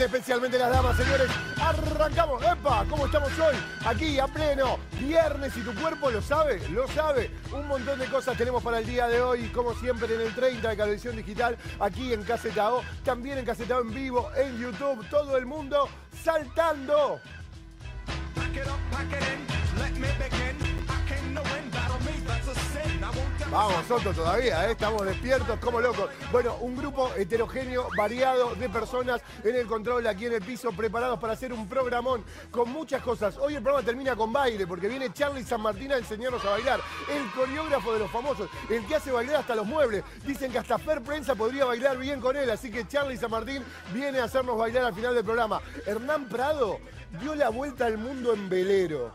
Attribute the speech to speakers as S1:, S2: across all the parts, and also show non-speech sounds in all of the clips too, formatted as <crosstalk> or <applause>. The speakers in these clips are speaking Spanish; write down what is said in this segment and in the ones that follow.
S1: especialmente las damas, señores. Arrancamos. ¡Epa! ¿Cómo estamos hoy? Aquí a pleno. Viernes y tu cuerpo lo sabe, lo sabe. Un montón de cosas tenemos para el día de hoy, como siempre en el 30 de Cablevisión Digital, aquí en Casetao, también en Casetao en vivo, en YouTube, todo el mundo saltando. Vamos, Soto, todavía, ¿eh? estamos despiertos como locos. Bueno, un grupo heterogéneo, variado de personas en el control aquí en el piso, preparados para hacer un programón con muchas cosas. Hoy el programa termina con baile, porque viene Charlie San Martín a enseñarnos a bailar. El coreógrafo de los famosos, el que hace bailar hasta los muebles. Dicen que hasta Fer Prensa podría bailar bien con él, así que Charlie San Martín viene a hacernos bailar al final del programa. Hernán Prado dio la vuelta al mundo en velero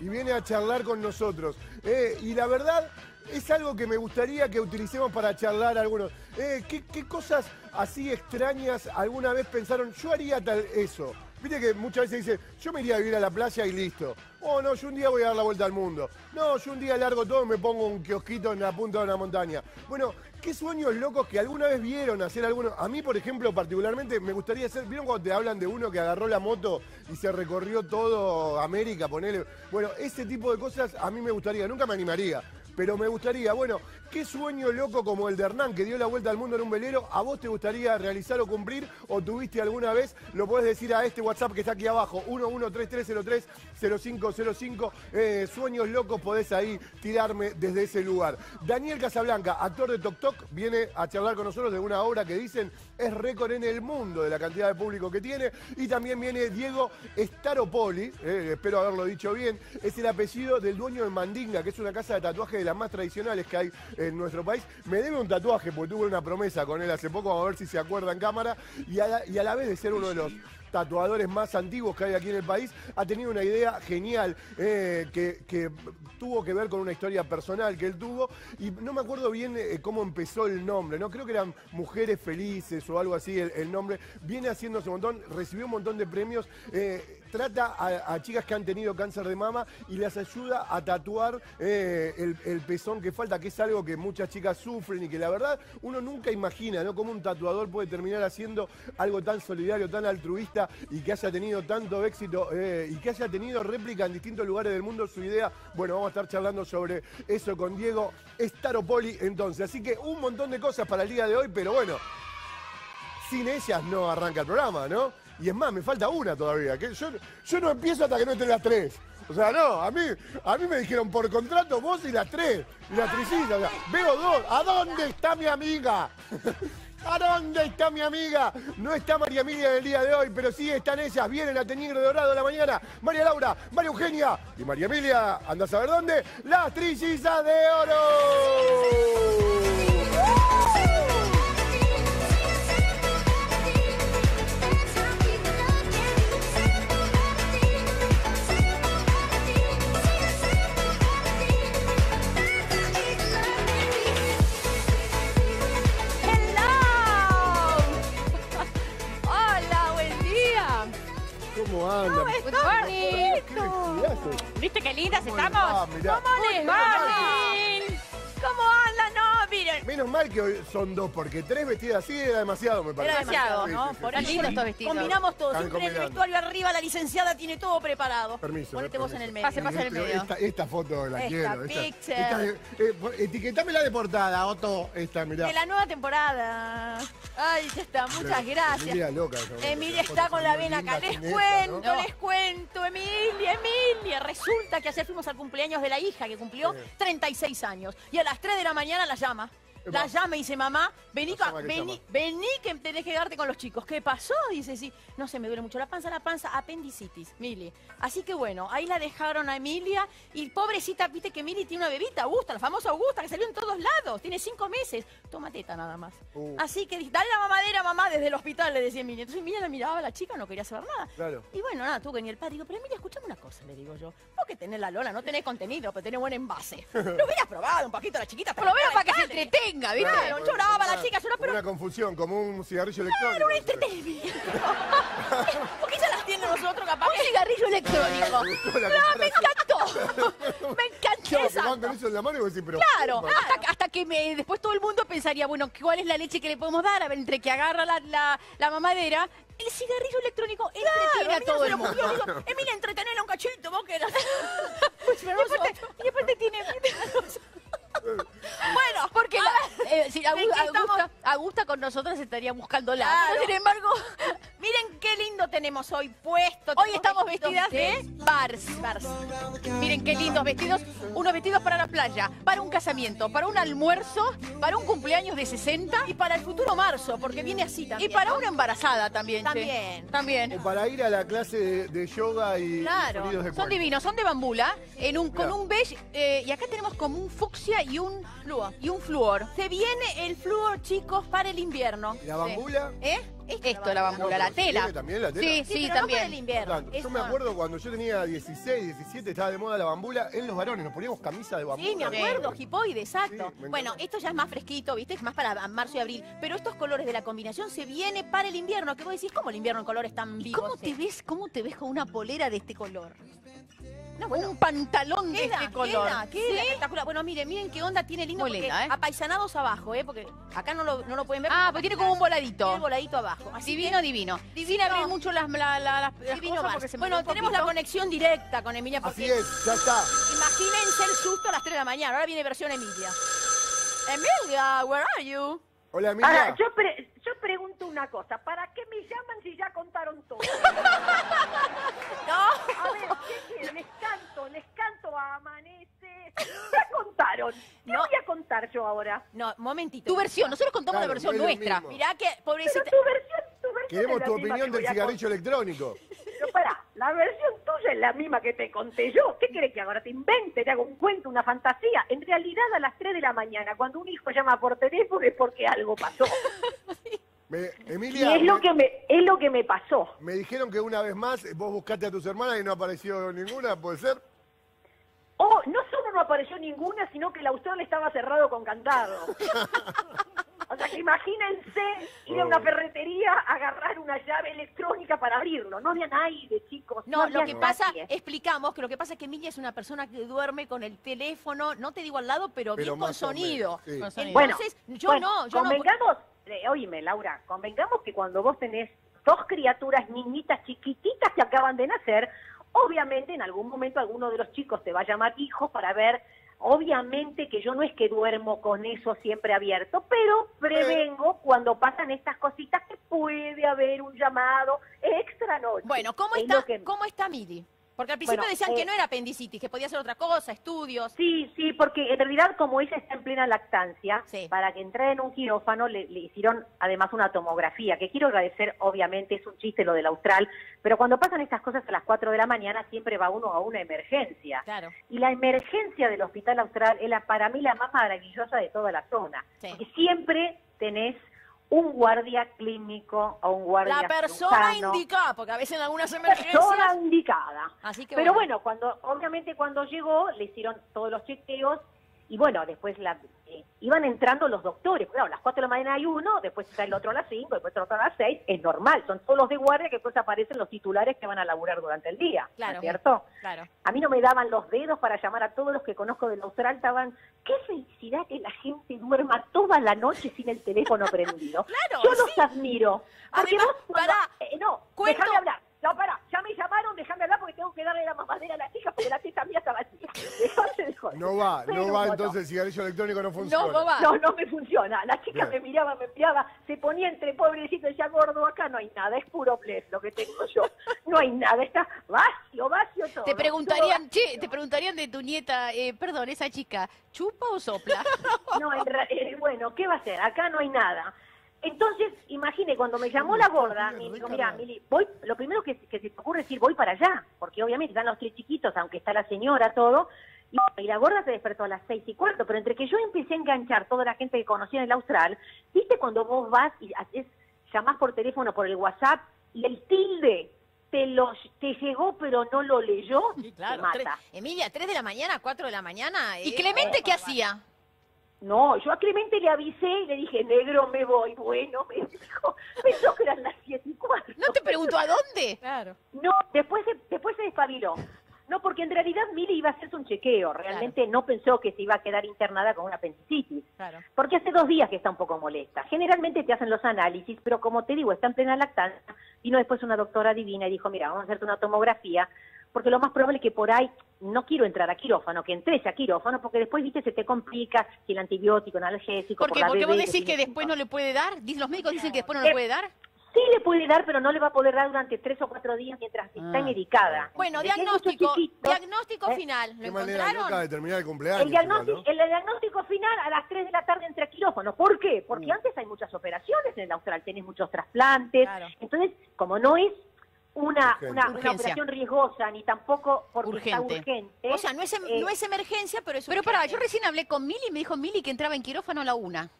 S1: y viene a charlar con nosotros. Eh, y la verdad es algo que me gustaría que utilicemos para charlar algunos. Eh, ¿qué, cosas así extrañas alguna vez pensaron? Yo haría tal eso. Viste que muchas veces dicen, yo me iría a vivir a la playa y listo. Oh, no, yo un día voy a dar la vuelta al mundo. No, yo un día largo todo y me pongo un kiosquito en la punta de una montaña. Bueno, ¿qué sueños locos que alguna vez vieron hacer algunos? A mí, por ejemplo, particularmente, me gustaría hacer... ¿Vieron cuando te hablan de uno que agarró la moto y se recorrió todo América, ponele? Bueno, ese tipo de cosas a mí me gustaría, nunca me animaría. Pero me gustaría, bueno, ¿qué sueño loco como el de Hernán que dio la vuelta al mundo en un velero a vos te gustaría realizar o cumplir o tuviste alguna vez? Lo podés decir a este WhatsApp que está aquí abajo, 1133030505. Eh, sueños locos podés ahí tirarme desde ese lugar. Daniel Casablanca, actor de Tok Tok, viene a charlar con nosotros de una obra que dicen es récord en el mundo de la cantidad de público que tiene. Y también viene Diego Staropoli, eh, espero haberlo dicho bien, es el apellido del dueño de Mandinga, que es una casa de tatuajes de las más tradicionales que hay en nuestro país. Me debe un tatuaje porque tuve una promesa con él hace poco, a ver si se acuerda en cámara. Y a la, y a la vez de ser uno de los tatuadores más antiguos que hay aquí en el país, ha tenido una idea genial eh, que, que tuvo que ver con una historia personal que él tuvo y no me acuerdo bien eh, cómo empezó el nombre, ¿no? Creo que eran Mujeres Felices o algo así el, el nombre. Viene haciéndose un montón, recibió un montón de premios. eh, trata a, chicas que han tenido cáncer de mama y les ayuda a tatuar eh, el, el pezón que falta, que es algo que muchas chicas sufren y que la verdad uno nunca imagina, ¿no? Cómo un tatuador puede terminar haciendo algo tan solidario, tan altruista y que haya tenido tanto éxito eh, y que haya tenido réplica en distintos lugares del mundo su idea. Bueno, vamos a estar charlando sobre eso con Diego Staropoli entonces. Así que un montón de cosas para el día de hoy, pero bueno, sin ellas no arranca el programa, ¿no? Y es más, me falta una todavía. Que yo, yo no empiezo hasta que no estén las tres. O sea, no, a mí, a mí me dijeron por contrato vos y las tres. Y la tricita. O sea, veo dos. ¿A dónde está mi amiga? <laughs> ¿A dónde está mi amiga? No está María Emilia en el día de hoy, pero sí están ellas. Vienen a Teñir de Dorado a la mañana. María Laura, María Eugenia y María Emilia. ¿Anda a saber dónde? Las trillizas de oro. ¿Cómo andan? ¿Qué estudiaste?
S2: ¿Viste qué lindas estamos? Good
S1: Uy,
S2: morning. ¿Cómo andan?
S1: Menos mal que hoy son dos, porque tres vestidas así era demasiado, me parece.
S2: Era demasiado,
S1: Sí,
S2: ¿no?
S1: sí, sí.
S2: Por ahí estos vestidos.
S3: Combinamos todo.
S1: Están
S3: Siempre en el
S1: combinando.
S3: vestuario arriba, la licenciada tiene todo preparado.
S1: Permiso.
S3: Ponete
S1: eh,
S3: vos en
S1: permiso.
S3: el medio.
S2: Pase, pase en el
S1: Este,
S2: medio.
S1: Esta, esta foto la
S3: Esta
S1: quiero.
S3: picture.
S1: esta- eh, etiquetámela de portada, Otto. Esta, mirá.
S3: De la nueva temporada. Ay, ya está. Muchas gracias.
S1: Emilia loca. esa-
S3: Emilia está con la
S1: muy
S3: vena
S1: linda,
S3: acá. Les
S1: sin esta,
S3: cuento,
S1: ¿no?
S3: les cuento, Emilia, Emilia. Resulta que ayer fuimos al cumpleaños de la hija que cumplió
S1: Sí.
S3: 36 años. Y a las 3 de la mañana la llama. La llama y dice, mamá, vení,
S1: La
S3: ca-
S1: llama que
S3: vení,
S1: llama.
S3: vení que tenés que quedarte con los chicos. ¿Qué pasó? Dice, sí. No sé, me duele mucho la panza, la panza, apendicitis, Mili. Así que bueno, ahí la dejaron a Emilia y pobrecita, viste que Mili tiene una bebita, Augusta, la famosa Augusta, que salió en todos lados. Tiene cinco meses. Toma teta nada más.
S1: Uh.
S3: Así que dice, dale la mamadera, mamá, desde el hospital, le decía Emilia. Entonces Emilia la miraba a la chica, no quería saber nada.
S1: Claro.
S3: Y bueno, nada, tuvo que venir el padre. Digo, pero Emilia, escuchame una cosa, le digo yo. Vos que tenés la lola, no tenés contenido, pero tenés buen envase. <laughs> Lo hubieras probado un poquito la chiquita.
S2: Por lo menos para que se
S3: Dale.
S2: Entretenga, ¿viste?
S3: Claro, lloraba la chica, lloraba, pero
S1: Una confusión, como un cigarrillo
S3: era un
S1: electrónico.
S3: entretenimiento. <laughs> Porque ella las tiene nosotros, capaz.
S2: Un cigarrillo electrónico.
S1: gustó la <laughs>
S3: No, me encantó. <laughs> Me encantó.
S1: Claro, van con eso en la mano y vos decís, pero...
S3: Claro,
S2: Hasta, hasta que me- después todo el mundo pensaría, bueno, ¿cuál es la leche que le podemos dar? A ver, entre que agarra la, la- la mamadera el cigarrillo electrónico
S3: Claro,
S2: entretiene a todo el mundo.
S3: Emilia, entretenela un cachito, vos que eras.
S2: y, aparte, y aparte tiene...
S3: bueno,
S2: Porque la, eh, si
S3: ¿en qué
S2: Augusta,
S3: estamos?
S2: Augusta- Augusta con nosotras estaría buscándola.
S3: Claro.
S2: Sin embargo,
S3: miren qué lindo tenemos hoy puesto.
S2: hoy estamos vestidas de bars.
S3: Bars.
S2: Miren qué lindos vestidos. Unos vestidos para la playa, para un casamiento, para un almuerzo, para un cumpleaños de 60
S3: Y para el futuro marzo, porque viene así
S2: y
S3: también.
S2: para
S3: ¿no?
S2: una embarazada también. che.
S3: También.
S2: También.
S1: O para ir a la clase de, de yoga y
S2: Claro,
S1: sonidos de
S2: son divinos, son de bambula, en un, con un beige, eh, y acá tenemos como un fucsia y un
S3: Flúor.
S2: y un flúor.
S3: Se viene el flúor, chicos, para el invierno.
S1: ¿Y la bambula?
S2: ¿Eh? Esto, la bambula,
S1: No,
S2: la tela.
S1: ¿tiene también la tela?
S2: Sí,
S3: Sí,
S2: sí,
S3: pero no para el
S2: también.
S3: invierno.
S1: Tanto. Yo me acuerdo cuando yo tenía 16, 17, estaba de moda la bambula en los varones. Nos poníamos camisa de bambula.
S3: Sí, me acuerdo, hipoide, exacto.
S1: Sí,
S3: bueno, esto ya es más fresquito, ¿viste? Es más para marzo y abril. Pero estos colores de la combinación se viene para el invierno. Que vos decís, ¿cómo el invierno en colores tan
S2: ¿Y
S3: vivos?
S2: cómo te ves, cómo te ves con una polera de este color?
S3: No, bueno,
S2: un pantalón de
S3: Queda,
S2: este color.
S3: queda, queda
S2: ¿Sí?
S3: espectacular. Bueno, miren, miren qué onda tiene lindo
S2: Muy
S3: porque
S2: linda, ¿eh?
S3: apaisanados abajo, ¿eh? Porque acá no lo, no lo pueden ver.
S2: Ah, pues tiene como un voladito.
S3: Tiene el voladito abajo. Así
S2: Divino,
S3: que-
S2: divino.
S3: Divino.
S2: Sin abrir mucho las, la- la- las, las
S3: divino
S2: cosas porque se
S3: Bueno,
S2: un
S3: tenemos la conexión directa con Emilia porque
S1: Así es, ya está.
S3: imagínense el susto a las 3 de la mañana. Ahora viene versión Emilia. Emilia, where are you?
S1: Hola, Emilia.
S4: Ahora, yo, pre- yo pregunto una cosa, ¿para qué me llaman si ya contaron todo? <laughs>
S3: No.
S4: A ver, ¿qué quieren? Les canto, les canto a Amanece. Ya contaron. ¿Qué
S3: No.
S4: voy a contar yo ahora?
S3: No, momentito.
S2: Tu versión, nosotros contamos
S1: Claro,
S2: la versión
S1: no
S2: nuestra.
S3: Mirá que,
S4: Pero
S3: pobrecita.
S4: tu versión, tu versión
S1: Queremos tu opinión
S4: que
S1: del cigarrillo electrónico.
S4: Pero pará, la versión tuya es la misma que te conté yo. ¿Qué querés que ahora te invente, te haga un cuento, una fantasía? En realidad, a las 3 de la mañana, cuando un hijo llama por teléfono es porque algo pasó. <laughs>
S1: Me-
S4: Y
S1: Emilia,
S4: es lo
S1: me,
S4: que me, es lo que me pasó.
S1: me dijeron que una vez más vos buscaste a tus hermanas y no apareció ninguna, ¿puede ser?
S4: Oh, no solo no apareció ninguna, sino que el austral estaba cerrado con candado. <laughs> O sea, que imagínense ir a una ferretería a agarrar una llave electrónica para abrirlo. No había nadie, chicos.
S3: No, lo
S4: había
S3: que pasa, explicamos que lo que pasa es que Emilia es una persona que duerme con el teléfono, no te digo al lado, pero,
S1: Pero
S3: bien con sonido.
S1: sí.
S2: Con sonido.
S4: Bueno,
S3: Entonces, yo
S4: bueno,
S3: no, yo no.
S4: convengamos, eh, oíme, Laura, convengamos que cuando vos tenés dos criaturas niñitas chiquititas que acaban de nacer, obviamente en algún momento alguno de los chicos te va a llamar hijo para ver, obviamente que yo no es que duermo con eso siempre abierto, pero prevengo cuando pasan estas cositas que puede haber un llamado extra noche.
S3: Bueno, ¿cómo
S4: Es
S3: está,
S4: que-
S3: ¿cómo está Mili? Porque al principio
S4: Bueno,
S3: decían que
S4: eh,
S3: no era apendicitis, que podía ser otra cosa, estudios.
S4: Sí, sí, porque en realidad como ella está en plena lactancia,
S3: Sí.
S4: para que entrara en un quirófano le, le hicieron además una tomografía, que quiero agradecer, obviamente es un chiste lo del austral, pero cuando pasan estas cosas a las 4 de la mañana siempre va uno a una emergencia.
S3: Claro.
S4: Y la emergencia del Hospital Austral es la, para mí la más maravillosa de toda la zona.
S3: Sí.
S4: Porque siempre tenés un guardia clínico o un guardia
S3: La persona indicada, porque a veces en algunas emergencias.
S4: persona indicada.
S3: Así que
S4: Pero bueno, cuando obviamente cuando llegó le hicieron todos los chequeos y bueno, después la, eh, iban entrando los doctores. Claro, a las 4 de la mañana hay uno, después está el otro a las 5, después el otro a las 6. Es normal, son todos los de guardia que después aparecen los titulares que van a laburar durante el día. ¿no
S3: Claro.
S4: es cierto?
S3: Claro.
S4: A mí no me daban los dedos para llamar a todos los que conozco del Austral. Estaban, qué felicidad que la gente duerma toda la noche sin el teléfono prendido. <laughs>
S3: Claro,
S4: Yo
S3: sí.
S4: los admiro. Porque
S3: Además,
S4: vos eh, no,
S3: cuento-
S4: déjame hablar. No, pará, ya me llamaron, déjame hablar porque tengo que darle la mamadera a la chica porque la teta mía está vacía. Dejate de joder.
S1: No va,
S4: Pero
S1: no va, entonces el cigarrillo electrónico no funciona.
S3: No, no va.
S4: No, no me funciona. La chica
S1: Bien.
S4: me miraba, me miraba, se ponía entre pobrecito y decía, gordo, acá no hay nada, es puro blef lo que tengo yo. No hay nada, está vacío, vacío todo.
S2: Te
S4: Todo
S2: preguntarían, che, te preguntarían de tu nieta, eh, perdón, esa chica, ¿chupa o sopla? <laughs>
S4: No, en eh, bueno, ¿qué va a hacer? Acá no hay nada. Entonces, imagine, cuando me llamó la gorda, me dijo, mira, Mili, voy, lo primero que, que se te ocurre es decir, voy para allá, porque obviamente están los tres chiquitos, aunque está la señora, todo, y, y la gorda se despertó a las seis y cuarto, pero entre que yo empecé a enganchar toda la gente que conocía en el Austral, viste cuando vos vas y haces, llamás por teléfono, por el WhatsApp, y el tilde te, lo, te llegó pero no lo leyó,
S3: Sí, claro.
S4: te
S3: tres-
S4: mata.
S3: Emilia, 3 de la mañana, 4 de la mañana.
S2: ¿Y
S3: eh,
S2: Clemente
S3: eh,
S2: qué hacía?
S4: No, yo a Clemente le avisé y le dije, negro, me voy. Bueno, me dijo, pensó que eran las siete y cuarto.
S2: ¿No te preguntó a dónde?
S3: Claro.
S4: No, después se, después se despabiló. No, porque en realidad Mili iba a hacerse un chequeo. Realmente no pensó que se iba a quedar internada con una apendicitis.
S3: Claro.
S4: Porque hace dos días que está un poco molesta. Generalmente te hacen los análisis, pero como te digo, está en plena lactancia. Vino después una doctora divina y dijo, mira, vamos a hacerte una tomografía, porque lo más probable es que por ahí no quiero entrar a quirófano, que entres a quirófano, porque después, viste, se te complica si el antibiótico, analgésico,
S5: ¿Por
S4: por
S5: qué?
S4: la
S5: Porque vos
S4: bebé,
S5: decís que después no le puede dar. Los médicos dicen que después no
S4: Eh,
S5: le puede dar.
S4: Sí le puede dar, pero no le va a poder dar durante tres o cuatro días mientras está
S5: Ah.
S4: medicada.
S3: Bueno, diagnóstico, diagnóstico
S4: ¿Eh?
S3: final. ¿Lo
S1: Qué manera loca
S3: encontraron?
S1: de terminar el cumpleaños.
S4: El diagnóstico,
S1: ¿no?
S4: el diagnóstico final a las 3 de la tarde entre a quirófano. ¿Por qué? Porque
S1: Uh.
S4: antes hay muchas operaciones en el austral, tenés muchos trasplantes.
S3: Claro.
S4: Entonces, como no es una,
S1: Urgente.
S4: una, una operación riesgosa, ni tampoco porque
S5: Urgente.
S4: está urgente.
S3: O sea, no es, em-
S4: eh,
S3: no es emergencia, pero es
S5: Pero pará,
S3: urgente.
S5: yo recién hablé con Mili y me dijo Mili que entraba en quirófano a la una.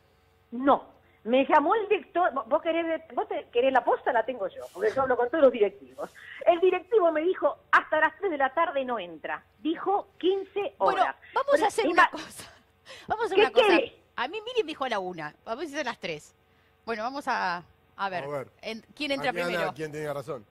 S4: No. Me llamó el director, vos querés, vos te- querés la posta, la tengo yo, porque yo hablo con todos los directivos. El directivo me dijo, hasta las 3 de la tarde no entra. Dijo 15
S5: Bueno,
S4: horas.
S5: vamos
S4: Pero
S5: a hacer una cosa. <laughs> Vamos a hacer
S4: ¿Qué
S5: una cosa.
S4: querés?
S5: A mí Mili me dijo a la una. Vamos a hacer a las tres. Bueno, vamos a, a ver.
S1: A ver.
S5: En- ¿Quién entra
S1: Mañana,
S5: primero?
S1: ¿Quién tenía razón?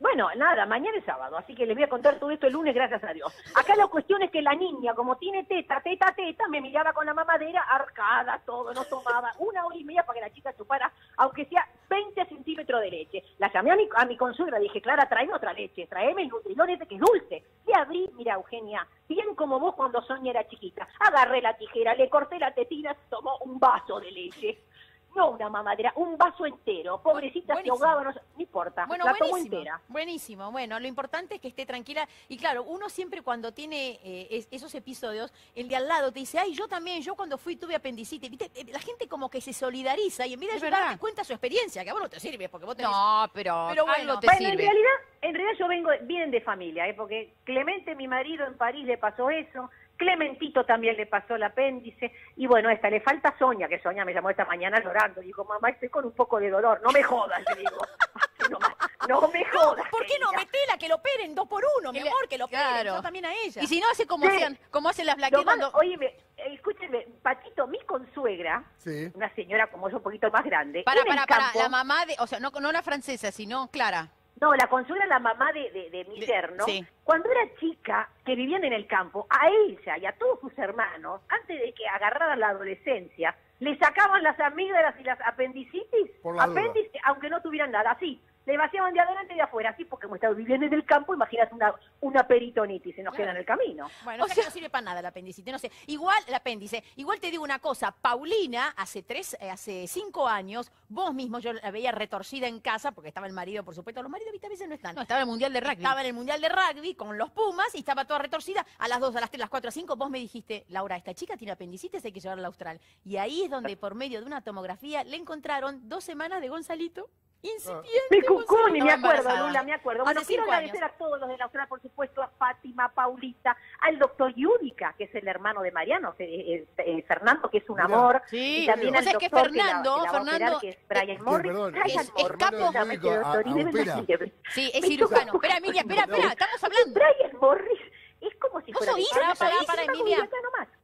S4: Bueno, nada, mañana es sábado, así que les voy a contar todo esto el lunes, gracias a Dios. Acá la cuestión es que la niña, como tiene teta, teta, teta, me miraba con la mamadera arcada, todo, no tomaba una hora y media para que la chica chupara, aunque sea 20 centímetros de leche. La llamé a mi, a mi consuegra, dije, Clara, tráeme otra leche, tráeme el Nutrilón ese que es dulce. Le abrí, mira, Eugenia, bien como vos cuando Sonia era chiquita, agarré la tijera, le corté la tetina, tomó un vaso de leche. No una mamadera, un vaso entero. Pobrecita se ahogaba, no, no importa,
S3: Bueno,
S4: la entera.
S3: buenísimo. Bueno, lo importante es que esté tranquila. Y claro, uno siempre cuando tiene eh, es- esos episodios, el de al lado te dice, ay, yo también, yo cuando fui tuve apendicitis. ¿Viste? Eh, La gente como que se solidariza y en vez de ayudar, cuenta su experiencia, que a vos no te sirve porque vos tenés...
S5: No, pero,
S3: Pero bueno,
S5: algo te
S4: Bueno, en
S5: sirve.
S4: realidad, en realidad yo vengo bien de familia, ¿eh? porque Clemente, mi marido en París, le pasó eso, Clementito también le pasó el apéndice, y bueno, esta le falta Sonia, que Sonia me llamó esta mañana llorando, dijo, mamá, estoy con un poco de dolor, no me jodas, le digo, <laughs> no me jodas.
S3: ¿Por qué no metela que lo operen dos por uno, mi amor, que lo operen,
S5: claro.
S3: yo también a ella.
S5: Y si no, hace como,
S4: Sí.
S5: hacían, como hacen las blaquetas cuando...
S4: Óyeme, eh, escúchenme, Patito, mi consuegra,
S1: Sí.
S4: una señora como yo, un poquito más grande,
S5: Para, para, para,
S4: campo-
S5: la mamá de... O sea, no, no la francesa, sino Clara.
S4: No, la consuela la mamá de, de, de mi
S5: De-
S4: yerno.
S5: sí.
S4: Cuando era chica, que vivían en el campo, a ella y a todos sus hermanos, antes de que agarraran la adolescencia, le sacaban las amígdalas y las apendicitis,
S1: Por la duda.
S4: apéndice, aunque no tuvieran nada, así. Le vaciaban de adelante y de afuera, así, porque como estaba viviendo en el campo, imagínate una, una peritonitis, se nos queda en el camino.
S3: Bueno, o sea, que no sirve para nada el apéndice, no sé. Igual, el apéndice, igual te digo una cosa, Paulina, hace tres, eh, hace cinco años, vos mismo, yo la veía retorcida en casa, porque estaba el marido, por supuesto, los maridos viste, a veces no están.
S5: No, estaba en el Mundial de Rugby.
S3: Estaba en el Mundial de Rugby con los Pumas y estaba toda retorcida. A las 2, a las 3, a las 4, a las 5, vos me dijiste, Laura, esta chica tiene apendicitis, hay que llevarla al austral. Y ahí es donde, por medio de una tomografía, le encontraron dos semanas de Gonzalito incipiente.
S4: Mi cucuni, me acuerdo. Lula, me acuerdo. Bueno, quiero agradecer a todos los de la Austral, por supuesto, a Fátima, a Paulita, al doctor Yudica, que es el hermano de Mariano, eh, eh, eh, Fernando, que es un amor.
S5: Sí,
S4: y también
S5: o
S4: al
S5: sea, es que
S4: doctor que la-
S5: Fernando,
S4: que la a operar,
S5: Fernando,
S4: que es Brian
S1: que,
S4: Morris.
S1: perdón,
S4: Brian
S5: es- es
S4: Morris,
S5: capo-
S1: a- a
S5: Sí, es cirujano. Espera, Emilia, espera, espera, estamos hablando.
S4: Brian Morris es como si
S5: ¿Vos
S4: fuera
S5: oís? pará,
S4: es
S5: pará,
S4: una
S5: Emilia.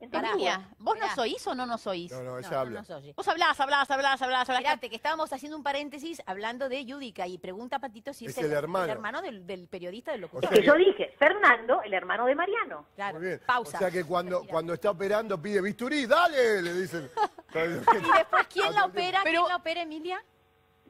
S4: ¿entendés?
S5: Emilia, ¿vos no
S3: Mirá.
S5: soís o no nos oís?
S1: No, no, ella
S3: No,
S1: habla.
S3: no oye.
S5: Vos hablás, hablás, hablás, hablás, hablás.
S3: Espérate, que estábamos haciendo un paréntesis hablando de Yudica y pregunta a Patito si es,
S1: Es el hermano.
S3: del, del periodista del
S1: O
S3: locutor.
S1: sea
S4: Es que yo dije, Fernando, el hermano de Mariano.
S3: Claro,
S1: Muy bien.
S3: pausa.
S1: O sea que cuando, cuando está operando pide bisturí, dale, le dicen. <laughs>
S3: Y después, ¿quién la opera?
S5: Pero-
S3: ¿Quién la opera, Emilia?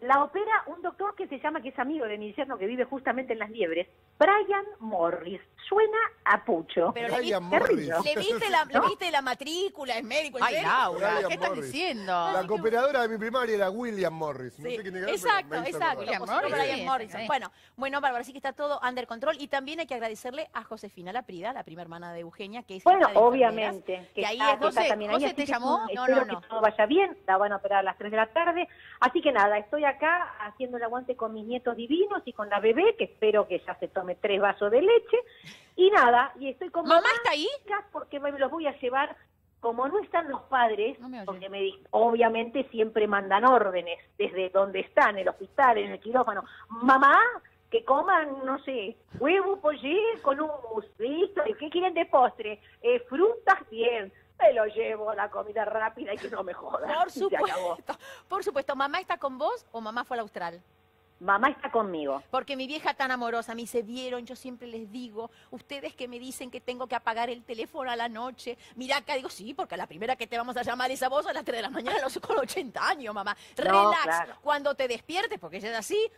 S4: La opera un doctor que se llama, que es amigo de mi yerno que vive justamente en Las Liebres, Brian Morris. Suena a pucho.
S3: Pero le,
S1: Brian Morris.
S3: le viste la, le viste la matrícula, es médico, ¿en
S5: Ay? Laura,
S1: Brian
S5: ¿qué estás
S1: Morris.
S5: diciendo?
S1: La cooperadora de mi primaria era William Morris. No
S3: Sí,
S1: sé quién que pero
S3: exacto, exacto.
S5: William Morrison.
S3: Brian
S5: sí.
S3: Bueno, bueno, Bárbara, sí que está todo under control. Y también hay que agradecerle a Josefina Laprida, la prima hermana de Eugenia, que es
S4: Bueno,
S3: de
S4: obviamente.
S3: Que ahí
S4: está-
S3: es
S4: que
S5: José,
S4: también
S5: José
S4: ahí, así
S5: te
S4: que
S5: llamó.
S3: No,
S4: Espero
S3: no, no.
S4: que todo vaya bien. La van a operar a las 3 de la tarde. Así que nada, estoy acá haciendo el aguante con mis nietos divinos y con la bebé, que espero que ya se tome tres vasos de leche. Y nada, y estoy con
S5: ¿Mamá está ahí?
S4: porque me los voy a llevar. Como no están los padres,
S5: No me oye.
S4: porque me di- obviamente siempre mandan órdenes desde donde están, en el hospital, en el quirófano. Mamá, que coman, no sé, huevo pollé con hummus, ¿listo? ¿Y qué quieren de postre? Eh, frutas, bien. Me lo llevo a la comida rápida y que no me joda.
S3: Por <laughs> supuesto. Por supuesto, ¿mamá está con vos o mamá fue al Austral?
S4: mamá está conmigo.
S3: Porque mi vieja tan amorosa me dice, vieron, yo siempre les digo, ustedes que me dicen que tengo que apagar el teléfono a la noche. Mirá acá, digo, sí, porque la primera que te vamos a llamar es a vos a las 3 de la mañana, a los con 80 años, mamá.
S4: No,
S3: Relax,
S4: claro.
S3: cuando te despiertes, porque ella es así,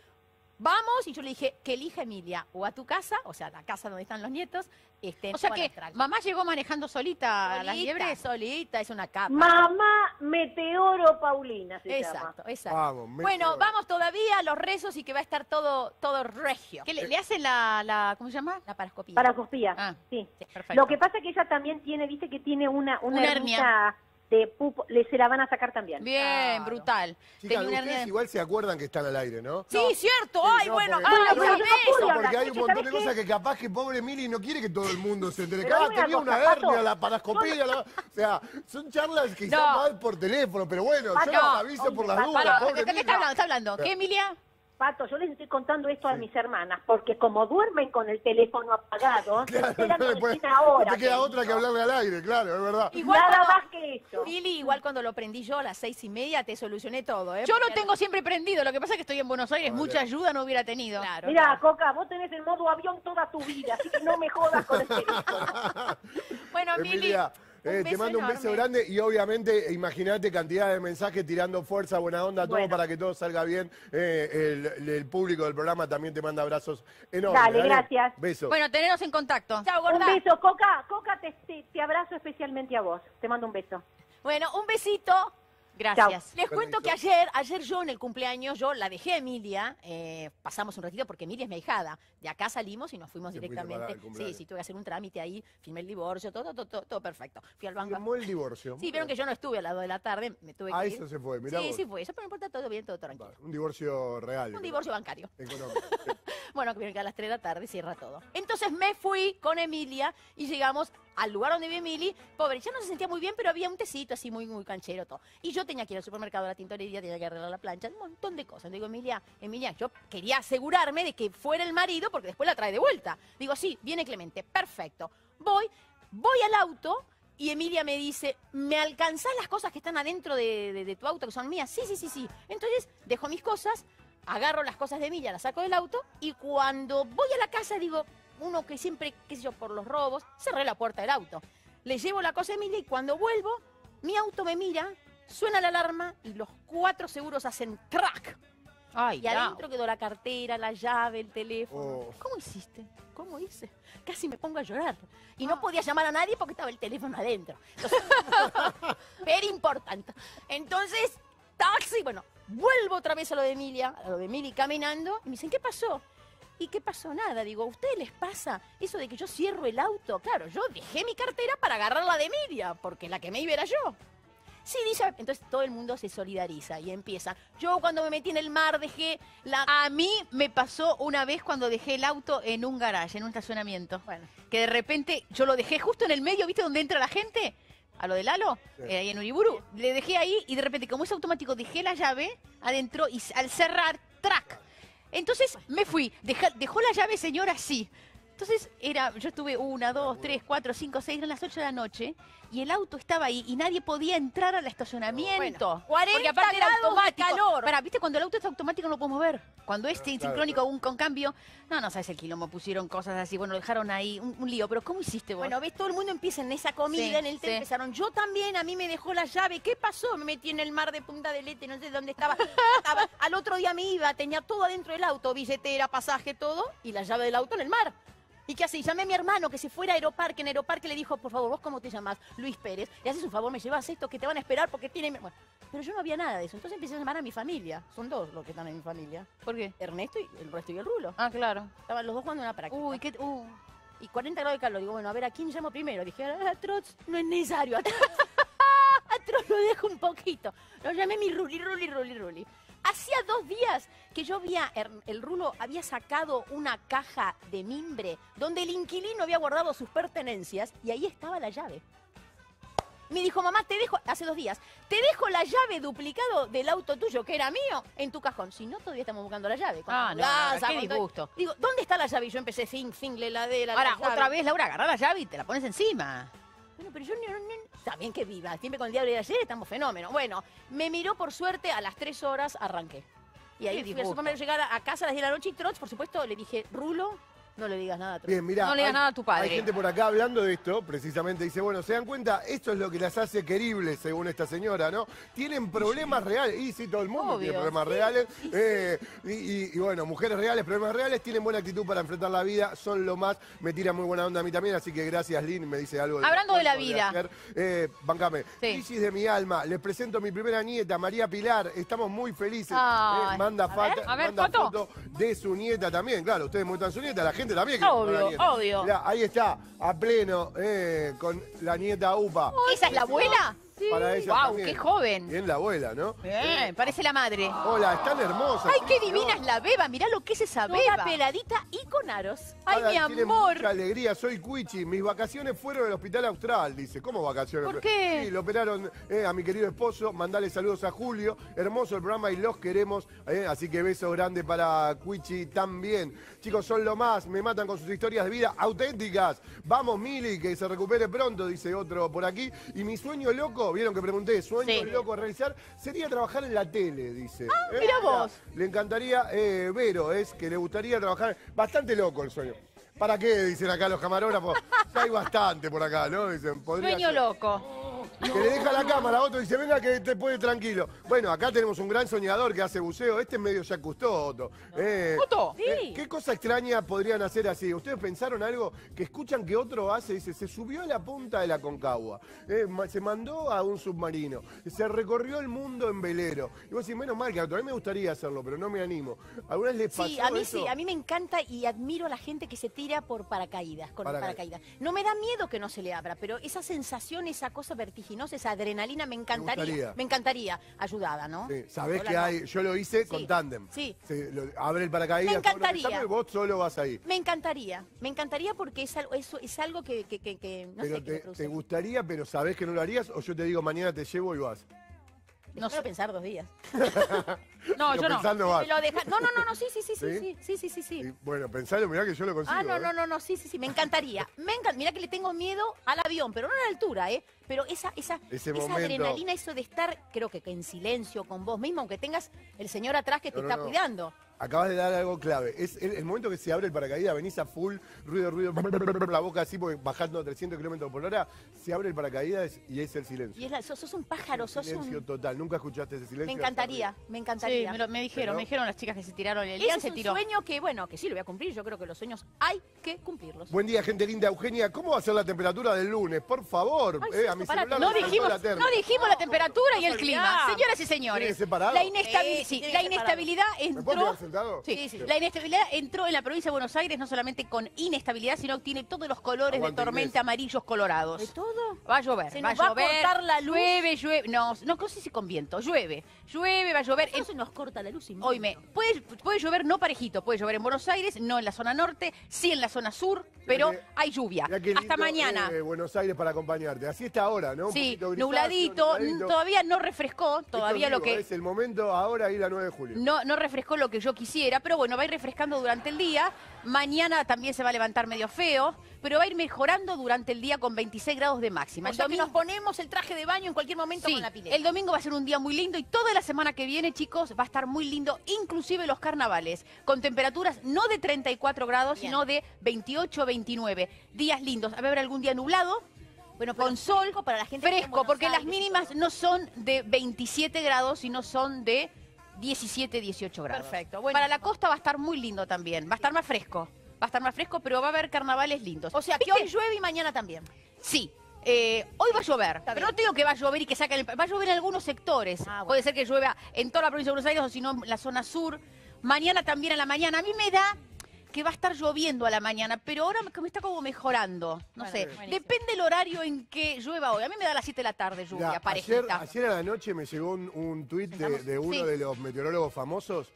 S3: vamos. Y yo le dije, que elija Emilia, o a tu casa, o sea, la casa donde están los nietos, estén
S2: O sea que mamá llegó manejando solita a las
S3: Solita,
S2: liebres.
S3: solita, es una capa.
S4: Mamá Meteoro Paulina se llama.
S3: Exacto, exacto.
S1: Vamos,
S3: bueno, vamos todavía a los rezos y que va a estar todo, todo regio.
S2: ¿Qué le, le hacen la, la, ¿cómo se llama?
S3: La parascopía.
S4: Parascopía,
S2: Ah,
S4: sí.
S2: Perfecto.
S4: Lo que pasa es que ella también tiene, dice que tiene una, una,
S2: Una
S4: hernia
S2: hernia.
S4: De pupo, le se la van a sacar también.
S2: Bien,
S3: Claro.
S2: brutal.
S1: Chicas,
S2: Tenía una
S1: ustedes
S2: hernia de-
S1: igual se acuerdan que están al aire, ¿no?
S3: Sí, cierto.
S1: Sí,
S3: Ay,
S1: no,
S3: bueno,
S1: porque-
S3: ay,
S4: no,
S3: ves.
S4: no,
S1: No,
S4: Uy,
S1: porque hay un montón de cosas que capaz que pobre Mili no quiere que todo el mundo se entere.
S4: Pero
S1: Ah,
S4: dime una
S1: tenía una
S4: cosa, Pato.
S1: hernia, la parascopía, la- o sea, son charlas quizás
S2: No.
S1: más por teléfono, pero bueno, yo
S4: Pato,
S1: las aviso por las dudas, pobre
S2: ¿de qué
S1: Mili.
S2: está hablando? ¿Está hablando? ¿Qué, Emilia?
S4: Pato, yo les estoy contando esto a mis hermanas, porque como duermen con el teléfono apagado, <laughs>
S1: Claro, no, te queda
S4: que
S1: otra que hablarle al aire, claro, es verdad.
S3: Igual
S4: Nada
S3: cuando-
S4: más que eso.
S3: Lili, igual cuando lo prendí yo a las seis y media, te solucioné todo, ¿eh?
S2: Yo lo tengo siempre prendido. Lo que pasa es que estoy en Buenos Aires.
S1: Vale.
S2: Mucha ayuda no hubiera tenido.
S3: Claro.
S4: Mira, Coca, vos tenés el modo avión toda tu vida, así que no me jodas con el teléfono. <laughs>
S3: Bueno, Mili,
S1: Emilia, eh, te
S3: beso
S1: mando un beso grande y obviamente imagínate cantidad de mensajes tirando fuerza, buena onda, todo
S4: Bueno.
S1: para que todo salga bien. Eh, el, el público del programa también te manda abrazos enormes.
S4: Dale, gracias.
S1: Besos.
S2: Bueno, tenernos en contacto.
S3: Chao,
S4: Un
S3: gorda.
S4: beso, Coca. Coca, te, te- te abrazo especialmente a vos. Te mando un beso.
S3: Bueno, un besito.
S2: Gracias.
S3: Les
S1: Permiso.
S3: cuento que ayer, ayer yo en el cumpleaños, yo la dejé a Emilia, eh, pasamos un ratito porque Emilia es mi ahijada. De acá salimos y nos fuimos
S1: Te
S3: directamente. Sí, sí, tuve que hacer un trámite ahí, firmé el divorcio, todo, todo, todo, todo perfecto. Fui al banco.
S1: Firmó el divorcio.
S3: Sí, vieron que yo no estuve a las 2 de la tarde, me tuve que
S1: Ah,
S3: ir.
S1: eso se fue, mirá
S3: Sí,
S1: vos.
S3: sí fue eso, pero no importa, todo bien, todo tranquilo.
S1: Un divorcio real.
S3: Un divorcio bancario. <laughs>
S1: Económico. <laughs>
S3: Bueno, que viene que a las 3 de la tarde cierra todo. Entonces me fui con Emilia y llegamos al lugar donde vive Emily. Pobre, ya no se sentía muy bien, pero había un tecito así muy, muy canchero todo. Y yo tenía que ir al supermercado, a la tintorería, tenía que arreglar la plancha, un montón de cosas. Digo, Emilia, Emilia, yo quería asegurarme de que fuera el marido porque después la trae de vuelta. Digo, sí, viene Clemente, perfecto. Voy, voy al auto. Y Emilia me dice, ¿me alcanzás las cosas que están adentro de, de- de tu auto que son mías? Sí, sí, sí, sí. Entonces dejo mis cosas, agarro las cosas de Emilia, las saco del auto y cuando voy a la casa digo, uno que siempre, qué sé yo, por los robos, cerré la puerta del auto. Le llevo la cosa a Emilia y cuando vuelvo, mi auto me mira, suena la alarma y los cuatro seguros hacen crack.
S2: Ay,
S3: Y
S2: ya.
S3: adentro quedó la cartera, la llave, el teléfono.
S1: Oh.
S3: ¿Cómo hiciste? ¿Cómo hice? Casi me pongo a llorar. Y no podía llamar a nadie porque estaba el teléfono adentro. Entonces, <laughs> Very importante. Entonces, taxi, bueno, vuelvo otra vez a lo de Emilia, a lo de Emily caminando, y me dicen, ¿qué pasó? ¿Y qué pasó? Nada. Digo, ¿a ustedes les pasa eso de que yo cierro el auto? Claro, yo dejé mi cartera para agarrar la de Emilia, porque la que me iba era yo. Sí, dice, entonces todo el mundo se solidariza y empieza. Yo cuando me metí en el mar dejé la...
S2: A mí me pasó una vez cuando dejé el auto en un garage, en un estacionamiento.
S3: Bueno,
S2: Que de repente yo lo dejé justo en el medio, ¿viste? Donde entra la gente. A lo de Lalo,
S1: Sí.
S2: eh, ahí en Uriburu. Le dejé ahí y de repente, como es automático, dejé la llave adentro y al cerrar, ¡track! Entonces me fui. Deja- dejó la llave, señora, así. Entonces era, yo estuve una, dos, tres, cuatro, cinco, seis, eran las ocho de la noche y el auto estaba ahí y nadie podía entrar al estacionamiento.
S3: Bueno, 40
S2: Porque aparte era
S3: grados de
S2: automático.
S3: calor.
S2: Pará, ¿viste? Cuando el auto está automático no lo podemos ver. Cuando es
S1: Claro,
S2: sincrónico un con cambio, no, no sabes el quilombo, pusieron cosas así, bueno, lo dejaron ahí, un, un lío. Pero ¿cómo hiciste vos?
S3: Bueno, ves, todo el mundo empieza en esa comida,
S2: Sí,
S3: en el té,
S2: sí.
S3: empezaron. Yo también, a mí me dejó la llave. ¿Qué pasó? Me metí en el mar de Punta del Este, no sé dónde estaba. <laughs> Estaba- Al otro día me iba, tenía todo adentro del auto, billetera, pasaje, todo, y la llave del auto en el mar. ¿Y qué así? Llamé a mi hermano que se fuera a Aeroparque. En Aeroparque le dijo, por favor, ¿vos cómo te llamas? Luis Pérez. Le haces un favor, me llevas esto que te van a esperar porque tienen... Bueno, pero yo no había nada de eso. Entonces empecé a llamar a mi familia. Son dos los que están en mi familia.
S2: ¿Por qué?
S3: Ernesto y el resto y el Rulo.
S2: Ah, claro.
S3: Estaban los dos jugando una práctica.
S2: Uy, qué... Uh.
S3: Y 40 grados de calor. Digo, bueno, a ver, ¿a quién llamo primero? Dije, a Trots no es necesario. <laughs> A Trots lo dejo un poquito. Lo llamé mi Ruli, Ruli, Ruli, Ruli. Hacía dos días que yo vi Er- el Rulo había sacado una caja de mimbre donde el inquilino había guardado sus pertenencias y ahí estaba la llave. Me dijo, mamá, te dejo, hace dos días, te dejo la llave duplicado del auto tuyo, que era mío, en tu cajón. Si no, todavía estamos buscando la llave. con
S2: Ah,
S3: la
S2: no, no, qué disgusto.
S3: Digo, ¿dónde está la llave? Y yo empecé, fin, fin, le la de la
S2: Ahora,
S3: la llave.
S2: otra vez, Laura, agarrá la llave y te la pones encima.
S3: Bueno, pero yo no, bien que viva. Siempre con el diablo de ayer estamos fenómeno. Bueno, me miró por suerte, a las tres horas arranqué. Y ahí fui supermercado, llegar a, a casa a las 10 de la noche y Trots, por supuesto, le dije, Rulo, no le digas nada a Trots.
S1: Bien, mirá,
S2: No le digas
S1: hay-
S2: nada a tu padre.
S1: Hay gente por acá hablando de esto, precisamente dice, bueno, ¿se dan cuenta? Esto es lo que las hace queribles, según esta señora, ¿no? Tienen problemas reales, y sí, todo el mundo tiene problemas
S3: sí,
S1: reales, eh, y, y- y bueno, mujeres reales, problemas reales, tienen buena actitud para enfrentar la vida, son lo más, me tiran muy buena onda a mí también, así que gracias, Lynn, me dice algo.
S2: Hablando de la vida.
S1: hacer. Eh, bancame,
S2: Sí.
S1: crisis de mi alma, les presento a mi primera nieta, María Pilar, estamos muy felices.
S2: Ay.
S1: Eh, manda
S2: A ver,
S1: fata-
S2: a ver,
S1: manda
S2: foto.
S1: de su nieta también, claro, ustedes muestran su nieta, la gente también quiere
S3: Obvio,
S1: mostrar a la nieta.
S3: obvio.
S1: Mirá, ahí está, a pleno, eh, con la nieta UPA.
S2: ¿Esa es la abuela?
S1: Para ella también.
S2: qué joven.
S1: Bien la abuela, ¿no?
S2: Bien, parece la madre.
S1: Hola, están hermosas.
S2: Ay, qué divina es la beba. Mirá lo que es esa
S3: Toda
S2: beba.
S3: peladita y con aros.
S2: Ay,
S1: Ahora
S2: mi amor.
S1: Mucha alegría, soy Cuichi. Mis vacaciones fueron al hospital austral, dice. ¿Cómo vacaciones?
S2: ¿Por qué?
S1: Sí, lo operaron eh, a mi querido esposo. Mandale saludos a Julio. Hermoso el programa y los queremos. eh, así que beso grande para Cuichi también. Chicos, son lo más. Me matan con sus historias de vida auténticas. Vamos, Mili, que se recupere pronto, dice otro por aquí. Y mi sueño loco, vieron que pregunté, sueño
S2: Sí.
S1: loco a realizar, sería trabajar en la tele, dice. Ah,
S2: mira vos.
S1: Le encantaría, eh, Vero, es que le gustaría trabajar. Bastante loco el sueño. ¿Para qué? Dicen acá los camarógrafos. Ya hay bastante por acá, ¿no? Dicen, podría
S2: Sueño
S1: ser.
S2: loco.
S1: Que le deja la cámara a otro y dice, venga que te puede tranquilo. Bueno, acá tenemos un gran soñador que hace buceo. Este es medio ya Cousteau, Otto. Eh,
S2: ¿Otto?
S1: eh,
S3: Sí.
S1: ¿Qué cosa extraña podrían hacer así? ¿Ustedes pensaron algo que escuchan que otro hace? Dice, se subió a la punta de la Concagua, eh, se mandó a un submarino, se recorrió el mundo en velero. Y vos decís, menos mal que a mí me gustaría hacerlo, pero no me animo. ¿Alguna vez les pasó
S3: Sí, a mí
S1: eso?
S3: sí, a mí me encanta y admiro a la gente que se tira por paracaídas, con
S1: paracaídas.
S3: No me da miedo que no se le abra, pero esa sensación, esa cosa vertiginosa, esa adrenalina, me encantaría.
S1: gustaría.
S3: Me encantaría, ayudada, ¿no?
S1: Sí, sabés que hay, yo lo hice con tándem.
S3: sí.
S1: Lo- abre el paracaídas,
S3: Me encantaría.
S1: sabe, vos solo vas ahí.
S3: Me encantaría, me encantaría porque es algo, eso es algo que, que, que- que no
S1: pero
S3: sé
S1: te, te gustaría, pero sabés que no lo harías, o yo te digo mañana te llevo y vas.
S3: No
S2: sé.
S3: pensar dos días. <laughs>
S2: No, yo no.
S1: pensando vas.
S3: Me lo deja- No, no, no, no, sí, sí, sí,
S1: ¿Sí?
S3: sí, sí, sí, sí, sí, sí.
S1: Y, bueno, pensalo, mirá que yo lo consigo.
S3: Ah, no,
S1: ¿eh?
S3: no, no, no, sí, sí, sí, me encantaría. Me encanta, mira que le tengo miedo al avión, pero no a la altura, ¿eh? Pero esa, esa,
S1: Ese
S3: esa
S1: momento.
S3: adrenalina, eso de estar, creo que, que en silencio con vos mismo, aunque tengas el señor atrás que te
S1: No, no,
S3: está
S1: no.
S3: cuidando.
S1: Acabas de dar algo clave. Es el, el momento que se abre el paracaídas, venís a full, ruido, ruido, la boca así, porque bajando a 300 kilómetros por hora, se abre el paracaídas y es el silencio.
S3: Y es la- sos, sos un pájaro, sos
S1: silencio
S3: un...
S1: total. Nunca escuchaste ese silencio.
S3: Me encantaría, me
S2: Sí,
S3: encantaría.
S2: me, lo- me dijeron, me dijeron las chicas que se tiraron. El
S3: Ese
S2: Elian
S3: es
S2: se
S3: un
S2: tiró.
S3: sueño que, bueno, que sí lo voy a cumplir. Yo creo que los sueños hay que cumplirlos.
S1: Buen día, gente linda. Eugenia, ¿cómo va a ser la temperatura del lunes? Por favor.
S3: Ay,
S1: Eh, a mi celular
S2: No dijimos,
S1: la
S2: no dijimos la temperatura y el clima. Señoras y
S1: ¿Tiene
S2: señores, la, inestabil-
S3: Sí,
S2: sí, la inestabilidad
S1: ¿Me puedo
S2: entró. Sí,
S3: Sí, sí.
S2: la inestabilidad entró en la provincia de Buenos Aires no solamente con inestabilidad, sino que tiene todos los colores
S1: Aguante
S2: de tormenta
S1: inglés.
S2: amarillos colorados.
S3: ¿De todo?
S2: Va a llover,
S3: Se
S2: va a
S3: nos va a
S2: llover.
S3: cortar la luz.
S2: Llueve, llueve. No, no, no sé si con viento. Llueve, llueve, va a llover. En-
S3: Eso nos corta la luz
S2: Oíme, puede, puede llover no parejito, puede llover en Buenos Aires, no en la zona norte, sí en la zona sur, pero
S1: que-
S2: hay lluvia. Hasta mañana.
S1: eh, Buenos Aires para acompañarte. Así está ahora, ¿no Un
S2: Sí, nubladito,
S1: nubladito.
S2: todavía no refrescó,
S1: Esto
S2: todavía lo
S1: digo,
S2: que
S1: Es el momento ahora ir a 9 de julio.
S2: no, no refrescó lo que yo quisiera, pero bueno, va a ir refrescando durante el día. Mañana también se va a levantar medio feo, pero va a ir mejorando durante el día con 26 grados de máxima.
S3: O que
S2: domingo-
S3: nos ponemos el traje de baño en cualquier momento
S2: Sí,
S3: con la pileta.
S2: el domingo va a ser un día muy lindo y toda la semana que viene, chicos, va a estar muy lindo, inclusive los carnavales, con temperaturas no de 34 grados,
S3: Bien.
S2: sino de 28, 29. Días lindos. A haber algún día nublado,
S3: Bueno,
S2: con sol,
S3: fresco para la gente
S2: fresco, porque las
S3: Aires
S2: mínimas no son de 27 grados, sino son de 17, 18 grados.
S3: Perfecto, bueno.
S2: Para la costa va a estar muy lindo también, va a estar más fresco. Va a estar más fresco, pero va a haber carnavales lindos.
S3: O sea, que hoy llueve y mañana también.
S2: Sí. eh, hoy va a llover,
S3: Está
S2: pero
S3: bien.
S2: no te digo que va a llover y que saquen el... Va a llover en algunos sectores.
S3: Ah, bueno.
S2: Puede ser que llueva en toda la provincia de Buenos Aires o si no en la zona sur. Mañana también a la mañana. A mí me da que va a estar lloviendo a la mañana, pero ahora me me está como mejorando. No
S3: Bueno,
S2: sé,
S3: buenísimo.
S2: depende el horario en que llueva hoy. A mí me da a las 7 de la tarde lluvia,
S1: ayer,
S2: parejita.
S1: ayer a la noche me llegó un, un tuit de, de uno
S2: Sí.
S1: de los meteorólogos famosos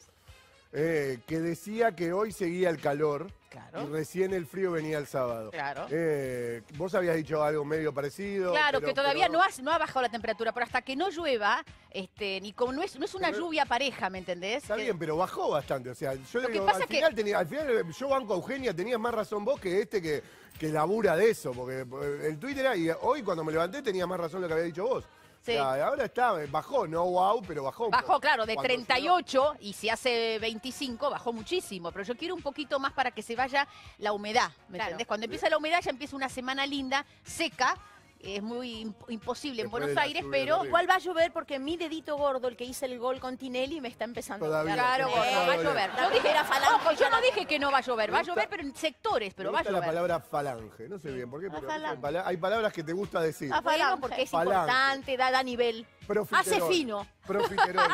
S1: eh, que decía que hoy seguía el calor
S2: Claro.
S1: y recién el frío venía el sábado.
S2: Claro.
S1: Eh, vos habías dicho algo medio parecido.
S2: Claro,
S1: pero-
S2: que todavía
S1: pero-
S2: no, ha, no ha bajado la temperatura, pero hasta que no llueva, este, ni como no es, no es una
S1: Pero-
S2: lluvia pareja, ¿me entendés?
S1: Está
S2: Que-
S1: bien, pero bajó bastante. O sea, yo
S2: Lo que pasa
S1: al,
S2: que-
S1: final tenía, al final yo banco a Eugenia, tenías más razón vos que este que, que labura de eso. Porque eh, el Twitter y hoy cuando me levanté tenía más razón lo que había dicho vos.
S2: Sí.
S1: Ya, ahora está, eh, bajó, no wow, pero bajó.
S2: Bajó, claro, de
S1: Cuando
S2: 38 y si hace 25 bajó muchísimo, pero yo quiero un poquito más para que se vaya la humedad, ¿me
S5: Claro.
S2: entendés? Cuando empieza la humedad ya empieza una semana linda, seca, es muy imp- imposible en Buenos Aires,
S1: lluvia
S2: pero.
S3: Igual va a llover porque mi dedito gordo, el que hice el gol con Tinelli, me está empezando
S1: Todavía.
S3: a
S2: claro,
S1: Eh,
S2: gordo, va a llover. Yo dije,
S3: primera falange
S2: ojo, yo
S3: ya
S2: no dije que no va a llover, va a llover, pero en sectores, pero va a
S1: gusta la
S2: llover.
S1: palabra falange, no sé bien por qué, pero hay, pala- hay palabras que te gusta decir.
S3: Ah,
S2: Bueno,
S3: falange.
S2: porque es
S1: Falange.
S2: importante, da, da nivel. Hace fino.
S1: Profiterol.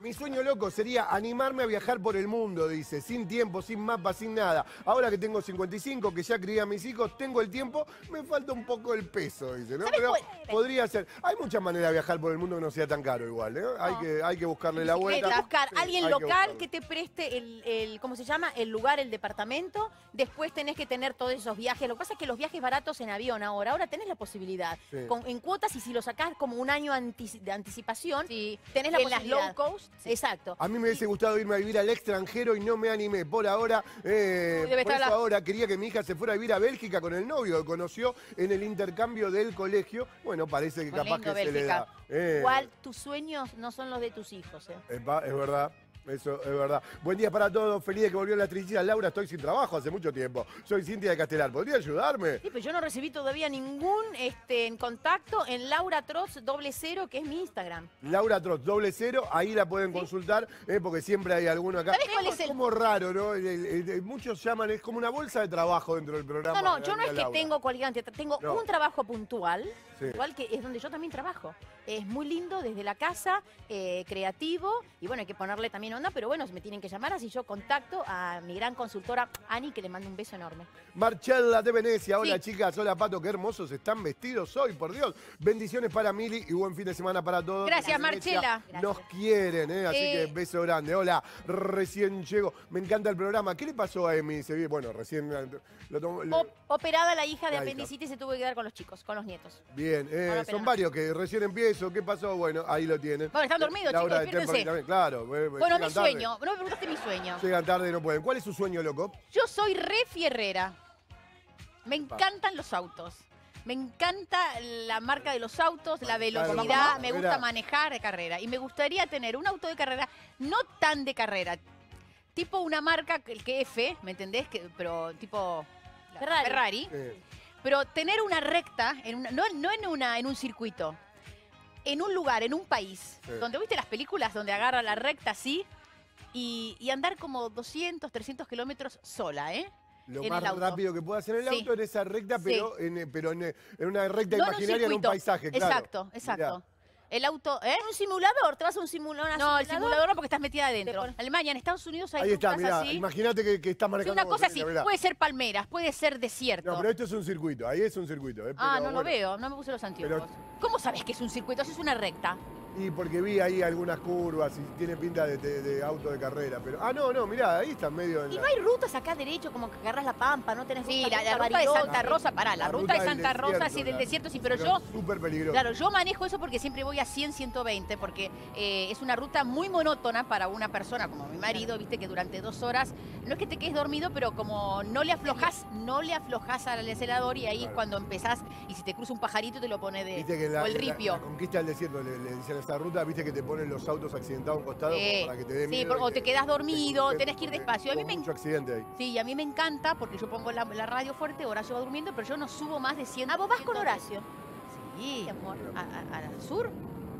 S1: Mi sueño loco sería animarme a viajar por el mundo, dice, sin tiempo, sin mapa, sin nada. Ahora que tengo 55, que ya crié a mis hijos, tengo el tiempo, me falta un poco el peso, dice, ¿no?
S2: ¿Sabes
S1: Pero podría ser. Hay muchas maneras de viajar por el mundo que no sea tan caro igual, ¿eh? Hay, que, hay que buscarle la vuelta.
S2: Bicicleta.
S3: buscar
S1: Sí,
S3: alguien
S1: hay que
S3: local que, te preste el, el- ¿cómo se llama? El lugar, el departamento. Después tenés que tener todos esos viajes. Lo que pasa es que los viajes baratos en avión ahora, ahora tenés la posibilidad.
S1: Sí.
S3: Con- en cuotas y si lo sacás como un año antici- de anticipación,
S2: Sí.
S3: Tenés la
S2: en las low cost.
S3: Exacto.
S1: A mí me hubiese gustado irme a vivir al extranjero y no me animé. Por ahora, eh, por
S2: estar
S1: eso
S2: la-
S1: ahora quería que mi hija se fuera a vivir a Bélgica con el novio que conoció en el intercambio del colegio. Bueno, parece que
S2: Muy
S1: capaz
S2: lindo
S1: que se le da. Eh,
S3: Igual tus sueños no son los de tus hijos. ¿eh?
S1: epa, es verdad. Eso es verdad. Buen día para todos. Feliz de que volvió la trinchera. Laura, estoy sin trabajo hace mucho tiempo. Soy Cintia de Castelar. ¿Podría ayudarme?
S3: Sí, pero yo no recibí todavía ningún este, en contacto en Laura Trots doble cero, que es mi Instagram.
S1: Laura Trotz, doble cero, ahí la pueden consultar, eh, porque siempre hay alguno acá.
S2: ¿Sabés cuál es el-
S1: como raro, ¿no? El- el- el- muchos llaman, es como una bolsa de trabajo dentro del programa.
S3: No, no,
S1: de
S3: yo no es que tengo cualquier cantidad, tengo
S1: No.
S3: un trabajo puntual,
S1: Sí.
S3: igual que es donde yo también trabajo. Es muy lindo desde la casa, eh, creativo, y bueno, hay que ponerle también onda, pero bueno, me tienen que llamar, así yo contacto a mi gran consultora Ani, que le mando un beso enorme.
S1: Marcella de Venecia, hola
S2: Sí.
S1: chicas, hola Pato, qué hermosos están vestidos hoy, por Dios. Bendiciones para Mili y buen fin de semana para todos.
S2: Gracias, Marcela.
S1: Nos quieren, ¿eh? así
S2: Eh.
S1: que beso grande. Hola, recién llego. Me encanta el programa. ¿Qué le pasó a Emi? Bueno, recién eh, lo tomo- le-
S3: operada la hija de apendicitis se tuvo que quedar con los chicos, con los nietos.
S1: Bien, eh, son varios que recién empiezo. ¿Qué pasó? Bueno, ahí lo tienen.
S2: Bueno, están dormidos, chicos, despiértense.
S1: Claro. eh,
S2: Bueno,
S1: llegan
S2: mi
S1: tarde.
S2: sueño. No me preguntaste mi sueño.
S1: Llegan tarde y no pueden. ¿Cuál es su sueño, loco?
S2: Yo soy re fierrera. Me encantan los autos. Me encanta la marca de los autos, la velocidad, me
S1: Mira.
S2: gusta manejar de carrera. Y me gustaría tener un auto de carrera, no tan de carrera, tipo una marca, el que F, ¿me entendés? Que, pero tipo
S3: Ferrari.
S2: Ferrari. Pero tener una recta, en una- no, no en, una, en un circuito, en un lugar, en un país,
S1: Sí.
S2: donde viste las películas donde agarra la recta así y, y andar como 200, 300 kilómetros sola, ¿eh?
S1: lo
S2: En
S1: más rápido que pueda hacer el
S2: Sí.
S1: auto en esa recta,
S2: Sí.
S1: pero, en, eh, pero en, eh, en una recta
S2: No en un
S1: imaginaria en un paisaje, claro.
S2: Exacto, exacto.
S1: Mirá.
S2: El auto, ¿eh?
S3: Un simulador, te vas a un simulador.
S2: No, el simulador no porque estás metida adentro.
S3: Pones-
S2: Alemania, en Estados Unidos hay
S1: Ahí está,
S2: así.
S1: imagínate que, que estás
S2: Sí,
S1: manejando.
S2: una
S1: vos,
S2: cosa así,
S1: mirá.
S2: puede ser palmeras, puede ser desierto.
S1: No, pero esto es un circuito, ahí es un circuito. eh,
S2: ah, no lo veo, no me puse los anteojos.
S1: Pero-
S2: ¿Cómo sabes que es un circuito? Eso es una recta.
S1: Y porque vi ahí algunas curvas y tiene pinta de, de- de auto de carrera. Pero, ah, no, no, mirá, ahí está medio en
S3: Y
S1: la-
S3: no hay rutas acá derecho, como que agarras la pampa, no tenés
S2: Sí,
S3: ruta,
S2: la, la
S3: ruta
S2: de. Santa Rosa, pará, la,
S1: La
S2: ruta,
S1: ruta
S2: de Santa Rosa,
S1: desierto,
S2: sí, del desierto, sí, pero
S1: pero
S2: yo
S1: súper peligroso.
S2: Claro, yo manejo eso porque siempre voy a 100, 120, porque eh, es una ruta muy monótona para una persona como mi marido, viste que durante dos horas, no es que te quedes dormido, pero como no le aflojas, no le aflojas al acelerador y ahí es cuando empezás, y si te cruza un pajarito te lo pone de...
S1: Viste que en la,
S2: o el ripio.
S1: la conquista del desierto le, le dicen a esta ruta, viste que te ponen los autos accidentados a un costado
S2: Sí.
S1: como para que te den
S2: Sí,
S1: y
S2: o te quedas dormido, tenés que ir despacio. A mí me
S1: mucho accidente ahí.
S2: Sí, a mí me encanta porque yo pongo la, la radio fuerte, Horacio va durmiendo, pero yo no subo más de 100.
S3: Ah, vos vas con
S2: 100.
S3: Horacio.
S2: Sí,
S3: amor.
S2: ¿A- a- ¿Al sur?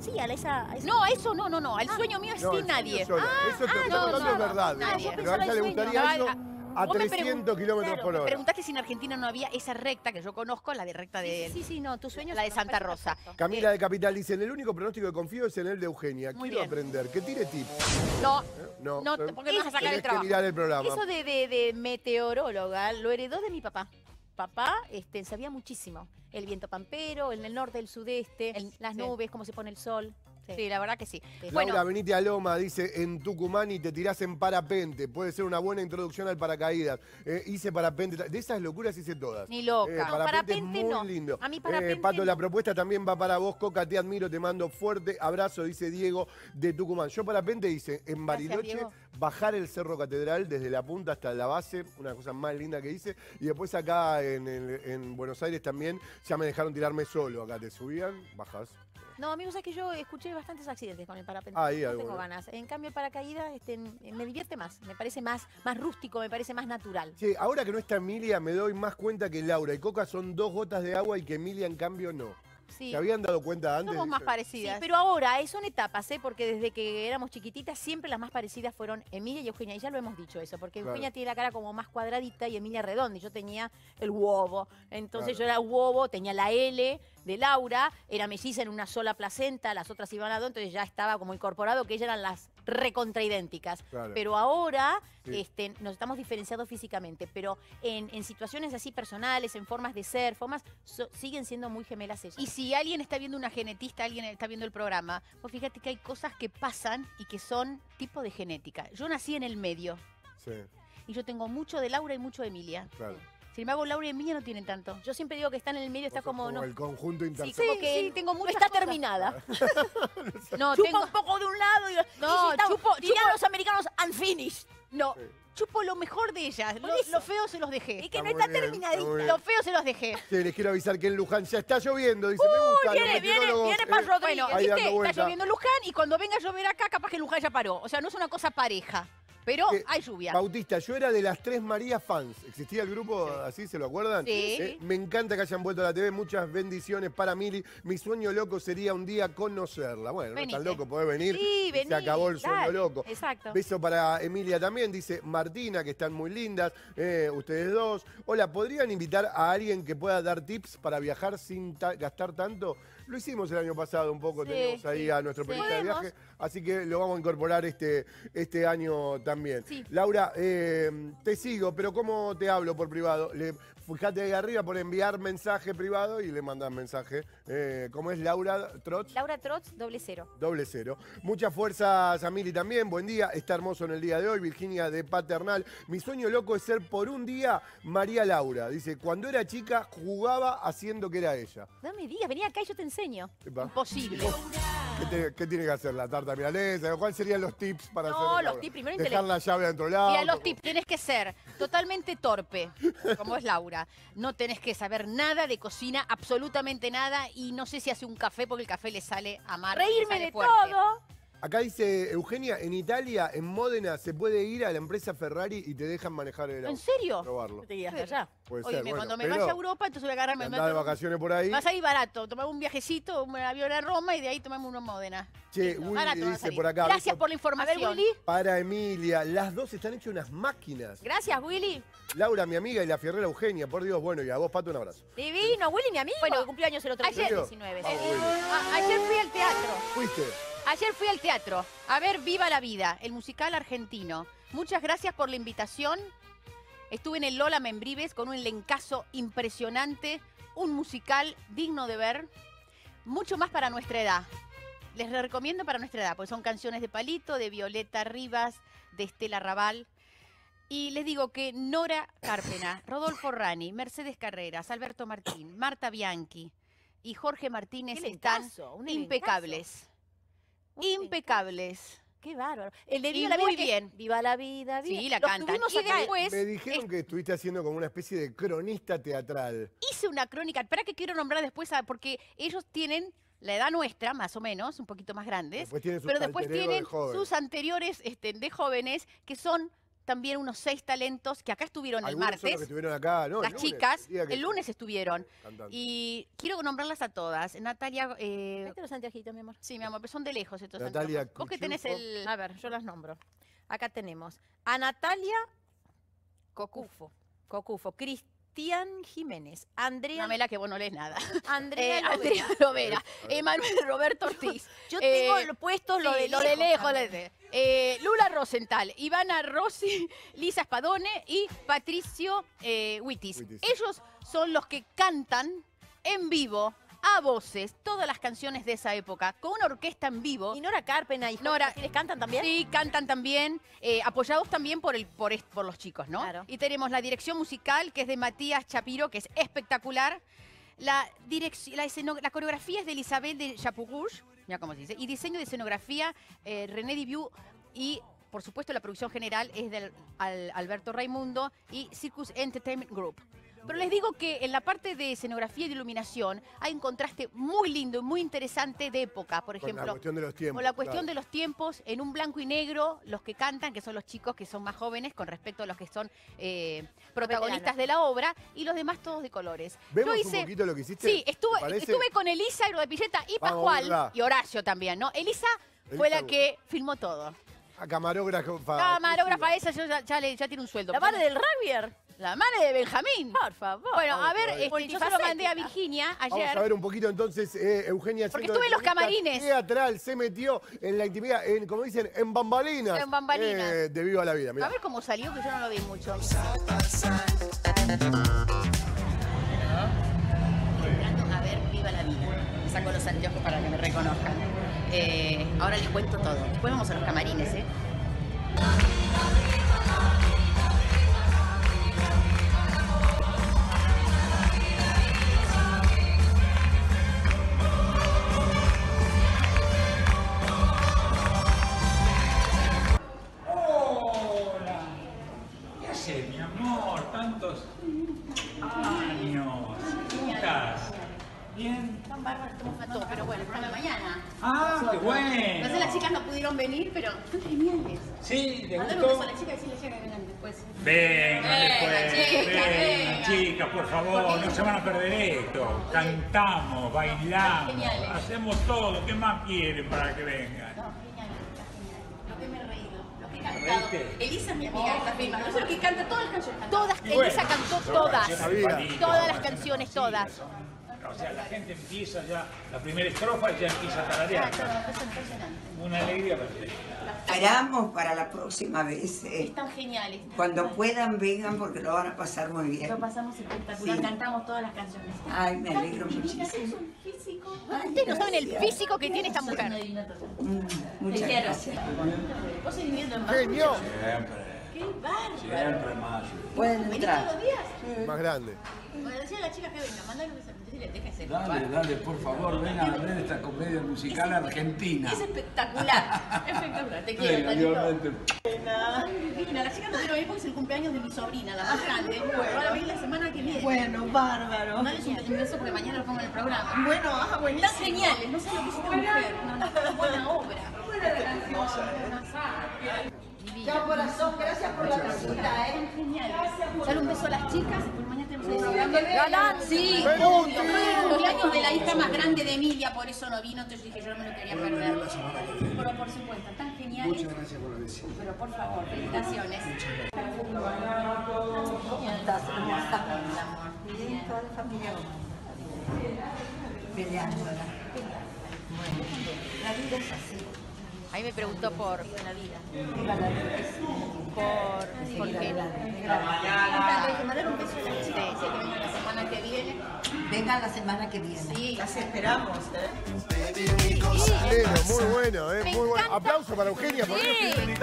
S3: Sí, a la- esa, a esa-
S2: No, a eso no, no, no. Al sueño mío es
S1: No,
S2: sin
S1: el
S2: nadie.
S1: sola. Eso te
S2: ah,
S1: está
S2: no,
S1: contando
S2: no,
S1: es verdad.
S2: no,
S1: pero
S3: pensaba
S1: a ella le
S3: el
S1: gustaría
S2: sueño. No,
S1: a
S2: vos me
S1: 300 kilómetros
S3: claro,
S1: por hora.
S2: preguntaste si en Argentina no había esa recta que yo conozco, la de recta de...
S3: Sí, sí, sí, no, tus sueños
S2: La de Santa Rosa.
S3: perfecto.
S1: Camila de Capital dice, el único pronóstico que confío es en el de Eugenia.
S2: Muy
S1: Quiero
S2: bien.
S1: aprender. Que tire tips.
S2: No,
S1: ¿eh? No,
S2: No,
S1: eh,
S2: porque me vas a sacar el trabajo.
S1: que mirar el programa.
S3: Eso de, de- de meteoróloga lo heredó de mi papá. Papá este, sabía muchísimo. El viento pampero, en el norte, el sudeste,
S2: El-
S3: las
S2: sí.
S3: nubes, cómo se pone el sol.
S2: Sí, la verdad que sí.
S1: Laura,
S2: Bueno,
S1: venite a Loma, dice, en Tucumán y te tirás en parapente. Puede ser una buena introducción al paracaídas. Eh, hice parapente, de esas locuras hice todas.
S2: Ni loca.
S1: Eh,
S2: No,
S1: parapente,
S3: parapente
S1: es muy
S3: no.
S1: lindo.
S3: A mí
S1: Eh,
S3: parapente
S1: Pato,
S3: no.
S1: la propuesta también va para vos, Coca, te admiro, te mando fuerte abrazo, dice Diego de Tucumán. Yo parapente hice en Bariloche,
S2: Diego.
S1: Bajar el Cerro Catedral desde la punta hasta la base, una cosa más linda que hice. Y después acá en, el- en Buenos Aires también ya me dejaron tirarme solo. Acá te subían, bajás.
S3: No, amigos, es que yo escuché bastantes accidentes con el parapente.
S1: Ahí,
S3: no tengo ganas. En cambio, el paracaídas este, me divierte más. Me parece más, más rústico, me parece más natural.
S1: Che, ahora que no está Emilia, me doy más cuenta que Laura y Coca son dos gotas de agua y que Emilia, en cambio, no.
S2: Sí,
S1: ¿Se habían dado cuenta antes?
S2: somos más
S1: Dice.
S3: Sí,
S2: parecidas.
S3: pero ahora eh, son etapas, ¿eh? porque desde que éramos chiquititas siempre las más parecidas fueron Emilia y Eugenia. Y ya lo hemos dicho eso, porque
S1: Claro.
S3: Eugenia tiene la cara como más cuadradita y Emilia redonda. Y yo tenía el huevo. Entonces
S1: Claro.
S3: yo era huevo, tenía la L de Laura, era melliza en una sola placenta, las otras iban a dos, entonces ya estaba como incorporado que ellas eran las recontraidénticas.
S1: Claro.
S3: Pero ahora
S1: Sí.
S3: este, nos estamos diferenciados físicamente, pero en, en situaciones así personales, en formas de ser, formas, so- siguen siendo muy gemelas ellas.
S2: Y si alguien está viendo una genetista, alguien está viendo el programa, pues fíjate que hay cosas que pasan y que son tipo de genética. Yo nací en el medio
S1: Sí,
S2: y yo tengo mucho de Laura y mucho de Emilia.
S1: claro.
S2: Sin embargo, Laura y Emilia no tienen tanto.
S3: Yo siempre digo que está en el medio, está como, no,
S1: el conjunto
S3: sí,
S1: intersexual.
S3: como que
S2: sí, tengo
S3: no
S2: muchas
S3: está
S2: cosas.
S3: terminada. <laughs> <laughs>
S2: No,
S3: Chupa
S2: tengo,
S3: un poco de un lado y
S2: No,
S3: y
S2: chupo-
S3: dirían
S2: chupo-
S3: los americanos unfinished.
S2: no,
S1: Sí.
S2: chupo lo mejor de ellas. Lo,
S3: Por eso.
S2: lo feo se los dejé.
S3: Es que
S1: Está
S3: no
S1: muy
S3: está
S1: bien,
S3: terminadita.
S1: está muy bien.
S2: Lo feo se los dejé.
S1: Sí, les quiero avisar que en Luján ya está lloviendo. Dice, me gusta.
S3: viene,
S1: los
S3: viene,
S1: meteorólogos,
S3: viene
S1: eh,
S3: Rodríguez.
S2: Bueno,
S1: Ahí
S2: ¿viste? Está
S1: vuelta.
S2: lloviendo en Luján y cuando venga a llover acá, capaz que Luján ya paró. O sea, no es una cosa pareja. Pero
S1: Eh,
S2: hay lluvia.
S1: Bautista, yo era de las tres Marías fans. ¿Existía el grupo así? ¿Se lo acuerdan?
S2: Sí.
S1: Eh, me encanta que hayan vuelto a la TV. Muchas bendiciones para Mili. Mi sueño loco sería un día conocerla. Bueno, no es
S2: Venite.
S1: tan loco, podés venir.
S3: Sí,
S1: Se
S3: vení,
S1: acabó el sueño
S3: dale.
S1: loco.
S3: Exacto.
S1: Beso para Emilia también, dice Martina, que están muy lindas, eh, ustedes dos. Hola, ¿podrían invitar a alguien que pueda dar tips para viajar sin ta- gastar tanto? Lo hicimos el año pasado un poco,
S3: Sí,
S1: teníamos ahí
S3: sí.
S1: a nuestro
S3: Sí.
S1: periodista de
S3: Podemos.
S1: viaje, así que lo vamos a incorporar este, este año también.
S3: Sí.
S1: Laura, eh, te sigo, pero ¿cómo te hablo por privado? Le, fíjate ahí arriba por enviar mensaje privado y le mandas mensaje. Eh, ¿Cómo es Laura Trotz?
S3: Laura Trotz, doble cero.
S1: Doble cero. Muchas fuerzas a Mili también. Buen día. Está hermoso en el día de hoy. Virginia de Paternal. Mi sueño loco es ser por un día María Laura. Dice, cuando era chica jugaba haciendo que era ella.
S3: No me digas, vení acá y yo te enseño.
S1: Epa.
S2: Imposible.
S1: ¿Qué, te- qué tiene que hacer? ¿La tarta milanesa? ¿Cuáles serían los tips para
S3: No,
S1: hacer
S3: los
S1: Laura?
S3: tips, primero
S1: Dejar
S3: intele-
S1: la llave dentro del auto.
S2: Mira, los tips, tienes que ser totalmente torpe, como es Laura. No tenés que saber nada de cocina, absolutamente nada, y no sé si hace un café porque el café le sale amargo.
S3: Reírme
S2: sale
S3: de
S2: fuerte.
S3: todo.
S1: Acá dice Eugenia, en Italia, en Módena, se puede ir a la empresa Ferrari y te dejan manejar el auto.
S2: ¿En serio?
S1: Probarlo.
S3: Te digas allá.
S1: Puede
S2: Oye,
S1: ser, bueno,
S2: cuando me
S1: pero
S2: vaya a Europa, entonces voy a agarrarme
S1: andá de vacaciones por ahí.
S2: Vas a ir barato, tomamos un viajecito, un avión a Roma y de ahí tomamos uno a Módena.
S1: Che,
S2: Listo,
S1: Willy
S2: barato va a
S1: dice
S2: salir.
S1: por acá.
S2: Gracias por la información.
S3: Willy.
S1: Para Emilia, las dos están hechas unas máquinas.
S3: Gracias, Willy.
S1: Laura, mi amiga, y la fierrera Eugenia, por Dios, bueno, y a vos, Pato, un abrazo.
S3: Divino, Willy, mi amigo.
S2: Bueno,
S3: Bueno, cumplió años el otro día,
S2: ayer-
S3: el 19.
S1: Vamos,
S3: sí.
S1: Willy.
S2: A- ayer fui al teatro.
S1: ¿Fuiste?
S2: Ayer fui al teatro a ver Viva la Vida, el musical argentino. Muchas gracias por la invitación. Estuve en el Lola Membrives con un elencazo impresionante, un musical digno de ver, mucho más para nuestra edad. Les recomiendo para nuestra edad, porque son canciones de Palito, de Violeta Rivas, de Estela Raval. Y les digo que Nora Cárpena, <laughs> Rodolfo Rani, Mercedes Carreras, Alberto Martín, Marta Bianchi y Jorge Martínez están impecables. Impecables.
S3: Qué bárbaro. El de
S2: Y
S3: Viva la
S2: muy
S3: Vida. que es
S2: bien.
S3: Viva la vida, viva.
S2: Sí, la
S3: Los
S2: cantan. Y
S3: acá.
S2: después
S1: Me dijeron que estuviste haciendo como una especie de cronista teatral.
S2: hice una crónica, espera que quiero nombrar después, a- porque ellos tienen la edad nuestra, más o menos, un poquito más grandes,
S1: Después tienen sus
S2: pero después
S1: de
S2: tienen sus anteriores este, de jóvenes, que son también unos seis talentos que acá estuvieron el
S1: Algunos son los que
S2: martes.
S1: estuvieron acá, ¿no? El
S2: Las
S1: lunes,
S2: chicas, el lunes estuvieron.
S1: cantando.
S2: Y quiero nombrarlas a todas. Natalia, eh,
S3: Vete los anteojitos, mi amor.
S2: sí, mi amor, pero son de lejos estos
S1: Natalia
S2: anteojos. Vos que tenés el
S3: A ver, yo las nombro. Acá tenemos a Natalia Cocufo. Cocufo. Cristian Jiménez. Andrea.
S2: Dámela que vos no lees nada. <laughs>
S3: Andrea
S2: Eh,
S3: Lovera.
S2: Andrea Lovera, <laughs> Emanuel Roberto Ortiz. <laughs>
S3: Yo
S2: Eh,
S3: tengo lo puesto lo
S2: Sí,
S3: de
S2: lo de lejos. lo
S3: también.
S2: de- eh, Lula Rosenthal, Ivana Rossi, Lisa Spadone y Patricio eh, Wittis.
S1: Wittis.
S2: Ellos son los que cantan en vivo a voces todas las canciones de esa época, con una orquesta en vivo.
S3: Y Nora Carpena y
S2: Nora-
S3: Nora, ¿les cantan también?
S2: Sí, cantan también, eh, apoyados también por, el, por, est- por los chicos, ¿no?
S3: Claro.
S2: Y tenemos la dirección musical, que es de Matías Chapiro, que es espectacular. La, la, la coreografía es de Elizabeth de Chapurouge, mira cómo se dice. Y diseño de escenografía, eh, René Diviu. Y, por supuesto, la producción general es del al- Alberto Raimundo y Circus Entertainment Group. Pero les digo que en la parte de escenografía y de iluminación hay un contraste muy lindo y muy interesante de época. Por
S1: Con
S2: ejemplo,
S1: la cuestión de los tiempos.
S2: con la cuestión
S1: claro.
S2: de los tiempos, en un blanco y negro, los que cantan, que son los chicos que son más jóvenes con respecto a los que son eh, protagonistas de la obra, y los demás todos de colores.
S1: ¿Vemos
S2: Yo hice,
S1: un poquito lo que hiciste?
S2: Sí, estuve, estuve con Elisa y Pilleta y Pascual, y Horacio también, ¿no? Elisa fue la que filmó todo.
S1: A camarógrafa.
S2: Camarógrafa esa yo ya, ya le- ya tiene un sueldo.
S3: La madre del rugbyer.
S2: La madre de Benjamín.
S3: Por favor.
S2: Bueno, a
S1: Vamos
S2: ver, este, yo se lo mandé a Virginia
S1: Vamos
S2: ayer.
S1: a ver un poquito entonces, eh, Eugenia.
S2: Porque estuve en los camarines.
S1: Teatral, se metió en la intimidad, en, como dicen, en bambalinas.
S2: En bambalinas.
S1: eh, de Viva la Vida. mirá.
S2: A ver cómo salió, que yo no lo vi mucho. Entrando a ver Viva la Vida. Me saco los anteojos para que me reconozcan. Eh, ahora les cuento todo. Después vamos a los camarines, ¿eh?
S6: Qué
S2: No sé,
S6: bueno.
S2: las chicas no pudieron venir, pero son geniales.
S6: Sí,
S2: decirles que vengan después.
S6: Vengan
S2: Venga,
S6: después.
S2: chicas,
S6: Vengan,
S2: venga.
S6: chicas, por favor, no se van a perder esto. Cantamos, bailamos,
S2: Geniales.
S6: hacemos todo. ¿Qué más quieren para que vengan?
S2: No, genial, está genial. Lo que me he reído, lo que he cantado.
S6: ¿Reíste?
S2: Elisa es mi amiga que está filmando. Eso es lo que canta todas las canciones. Todas,
S6: bueno,
S2: Elisa cantó todas.
S6: de
S2: Todas las
S6: canciones
S2: todas.
S6: O sea, la gente empieza ya, la primera estrofa y ya empieza a tararear.
S2: Es.
S6: Una alegría perfecta.
S7: Esperamos para la próxima vez. eh,
S2: Están geniales.
S7: cuando puedan, vengan porque lo van a pasar muy bien.
S2: Lo pasamos espectacular,
S7: Sí.
S2: cantamos todas las canciones.
S7: Ay, me alegro muchísimo.
S2: Físico.
S7: Ay,
S2: Ustedes no saben el físico que tiene esta mujer.
S7: Mm, Muchas gracias.
S2: Vos seguís en
S1: Genio.
S2: Qué bárbaro.
S7: Pueden
S2: ¿Venís
S7: entrar.
S2: todos los días?
S1: Más grande.
S2: Bueno, decía a la chica que venga, mandale un mensaje.
S8: Dale, dale, por favor, vengan a ver esta comedia musical argentina.
S2: Es espectacular, <laughs> espectacular, te quiero,
S8: igualmente.
S2: Divina, las chicas no quiero venir porque es el cumpleaños de mi sobrina, la más grande. Bueno, van a venir la semana que viene.
S9: Bueno, bárbaro.
S2: Dale un beso porque mañana lo pongo en el programa.
S9: Bueno, ah, buenísimo.
S2: Están geniales, no sé lo que hizo esta mujer. No, no, buena obra. Divina.
S9: Chao, corazón. Gracias por la visita, ¿eh?
S2: Genial. Dale un beso a las chicas y por mañana.
S3: Galán.
S2: Sí, el cumpleaños de la hija más grande de Emilia, por eso no vino, entonces dije yo no me lo quería perder. Pero por supuesto, tan geniales. Muchas gracias por la visita. Pero por favor, felicitaciones.
S9: Estás hermosa. Bien, toda la familia. Bueno, la vida es así.
S2: Ahí me preguntó por. Por, por qué.
S9: la.
S2: Mandale que mandar un beso a las chicas, que vengan la semana que viene.
S9: Vengan la semana que viene.
S2: Sí,
S9: Las esperamos, ¿eh?
S1: Bueno, muy bueno, eh, muy bueno. Aplauso para Eugenia. porque
S2: Sí.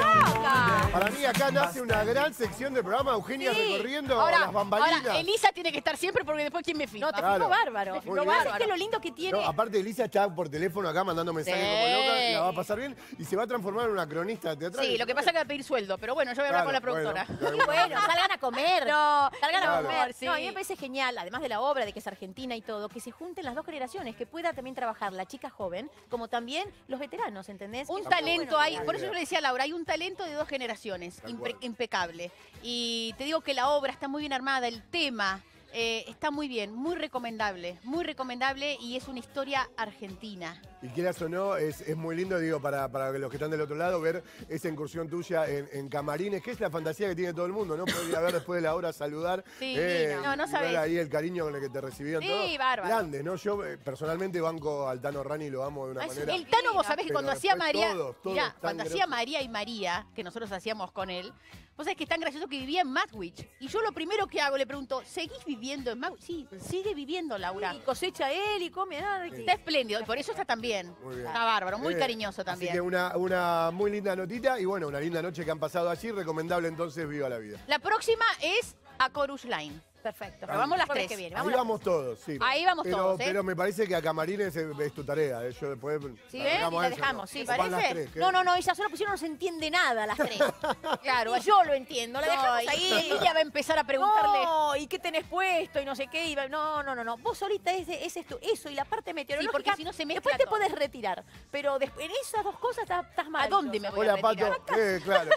S1: Para mí acá nace una gran sección del programa. Eugenia
S2: Sí.
S1: recorriendo
S2: ahora,
S1: las bambalinas.
S2: ahora, Elisa tiene que estar siempre porque después quién me filma.
S3: No, te
S1: Claro.
S3: bárbaro. Te bárbaro. Es que lo lindo que tiene.
S1: No, aparte Elisa está por teléfono acá mandando mensajes
S2: Sí.
S1: como loca, la va a pasar bien y se va a transformar en una cronista teatral.
S2: Sí, lo que pasa es que va a pedir sueldo, pero bueno, yo voy a hablar
S1: Claro,
S2: con la productora.
S1: bueno,
S3: Y bueno, salgan a comer.
S2: No,
S3: salgan
S1: claro.
S3: a comer.
S2: Sí.
S3: No, a mí me parece genial, además de la obra, de que es argentina y todo, que se junten las dos generaciones, que pueda también trabajar la chica joven, como también los veteranos, ¿entendés?
S2: Un talento hay, por eso yo le decía a Laura, hay un talento de dos generaciones, impecable. Y te digo que la obra está muy bien armada, el tema eh, está muy bien, muy recomendable, muy recomendable y es una historia argentina.
S1: Y quieras o no, es, es muy lindo, digo, para, para los que están del otro lado, ver esa incursión tuya en, en camarines, que es la fantasía que tiene todo el mundo, ¿no? Podría ver después de la hora saludar. <laughs>
S2: Sí,
S1: eh,
S2: no, no
S1: y
S2: sabés.
S1: ver ahí el cariño con el que te recibieron
S2: Sí,
S1: todos.
S2: bárbaro.
S1: Grande, ¿no? Yo eh, personalmente banco al Tano Rani y lo amo de una manera.
S2: El Tano, vos sabés que cuando hacía María,
S1: todos, todos
S2: mirá, cuando hacía. María y María, que nosotros hacíamos con él, Vos sabés que es tan gracioso que vivía en Madwich. Y yo lo primero que hago, le pregunto, ¿seguís viviendo en Madwich? Sí, sigue viviendo, Laura.
S3: Y cosecha él y come. ah,
S2: Está espléndido, y por eso está tan bien.
S1: Muy bien.
S2: Está bárbaro, muy
S1: Eh,
S2: cariñoso
S1: Así
S2: también.
S1: que una, una muy linda notita y bueno, una linda noche que han pasado allí. Recomendable entonces, viva la vida.
S2: La próxima es a Chorus Line.
S3: Perfecto.
S2: Pero vamos las tres.
S3: que viene,
S1: Ahí
S3: vamos las
S1: vamos todos, sí.
S2: Ahí vamos
S1: pero,
S2: todos, ¿eh?
S1: Pero me parece que a Camarines es, es tu tarea. ¿eh? Yo después.
S3: Sí,
S1: la
S3: ¿eh?
S1: dejamos
S3: Y
S1: a
S3: la
S1: eso,
S3: dejamos,
S1: ¿no?
S3: sí,
S1: las
S3: ¿parece?
S1: tres, ¿qué?
S3: No, no, no, ella sola pusieron no se entiende nada las tres. <laughs>
S2: Claro,
S3: y yo lo entiendo, la dejamos ahí.
S2: Ella va a empezar a preguntarle. <laughs>
S3: No, ¿y qué tenés puesto? Y no sé qué. y va- no, no, no, no. Vos solita ese, ese es tu, eso y la parte meteorológica.
S2: porque si no se mezcla
S3: Después te
S2: todo.
S3: podés retirar. Pero después, en esas dos cosas estás, estás mal.
S2: dónde me voy
S1: Hola,
S2: a retirar?
S1: Pato. Eh, claro.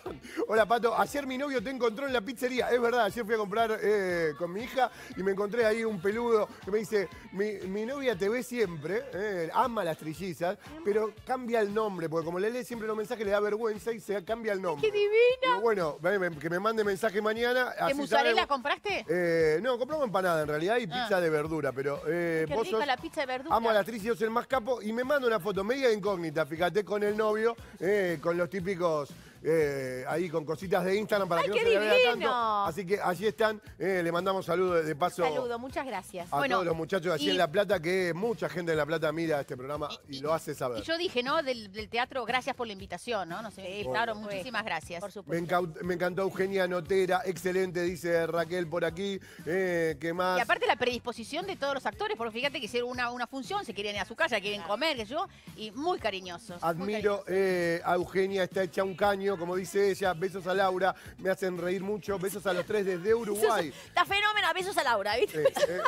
S1: <laughs> Hola, Pato. Ayer mi novio te encontró en la pizzería. Es verdad, ayer fui a comprar eh, con mi hija y me encontré ahí un peludo que me dice, mi, mi novia te ve siempre, eh, ama las trillizas, pero cambia el nombre, porque como le lee siempre los mensajes le da vergüenza y se cambia el nombre.
S2: ¡Qué divina!
S1: Digo, bueno, que me mande mensaje mañana.
S2: ¿Qué
S1: sabemos.
S2: compraste?
S1: Eh, no, compramos empanada en realidad y pizza
S2: Ah.
S1: de verdura, pero eh,
S2: Qué
S1: vos
S2: rica
S1: sos-
S2: la pizza de verdura.
S1: Amo a la actriz y yo soy el más capo y me manda una foto media incógnita, fíjate, con el novio, eh, con los típicos eh, ahí con cositas de Instagram para
S3: ¡Ay,
S1: que no se le vea tanto. Así que allí están, eh, le mandamos saludos de, de paso
S3: Saludo, muchas gracias.
S1: a
S2: Bueno,
S1: todos los muchachos allí
S2: y-
S1: en La Plata, que mucha gente en La Plata mira este programa y, lo hace saber.
S2: Y yo dije, ¿no? Del, del teatro, gracias por la invitación, ¿no? No sé,
S3: Sí,
S2: claro, muchísimas gracias.
S3: Por
S1: Me,
S3: supuesto.
S1: encau- me encantó Eugenia Notera, excelente, dice Raquel por aquí. Eh, ¿Qué más?
S2: Y aparte la predisposición de todos los actores, porque fíjate que hicieron una, una función, se quieren ir a su casa, quieren comer, que yo, y muy cariñosos. muy
S1: Admiro eh, a Eugenia, está hecha un caño, como dice ella. Besos a Laura, me hacen reír mucho. Besos a los tres desde Uruguay.
S3: Está fenómeno. Besos a Laura, ¿viste?
S1: Eh, eh,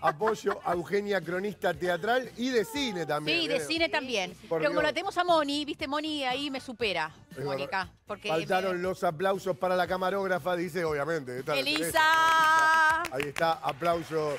S1: apoyo a Eugenia, cronista teatral y de cine también.
S2: Sí, de
S1: eh.
S2: cine también.
S1: Por
S2: Pero como la tenemos a Moni, viste, Moni ahí me supera,
S1: Es
S2: Mónica. Porque
S1: Faltaron
S2: me-
S1: los aplausos para la camarógrafa, dice, obviamente. esta
S3: ¡Elisa!
S1: Ahí está, aplauso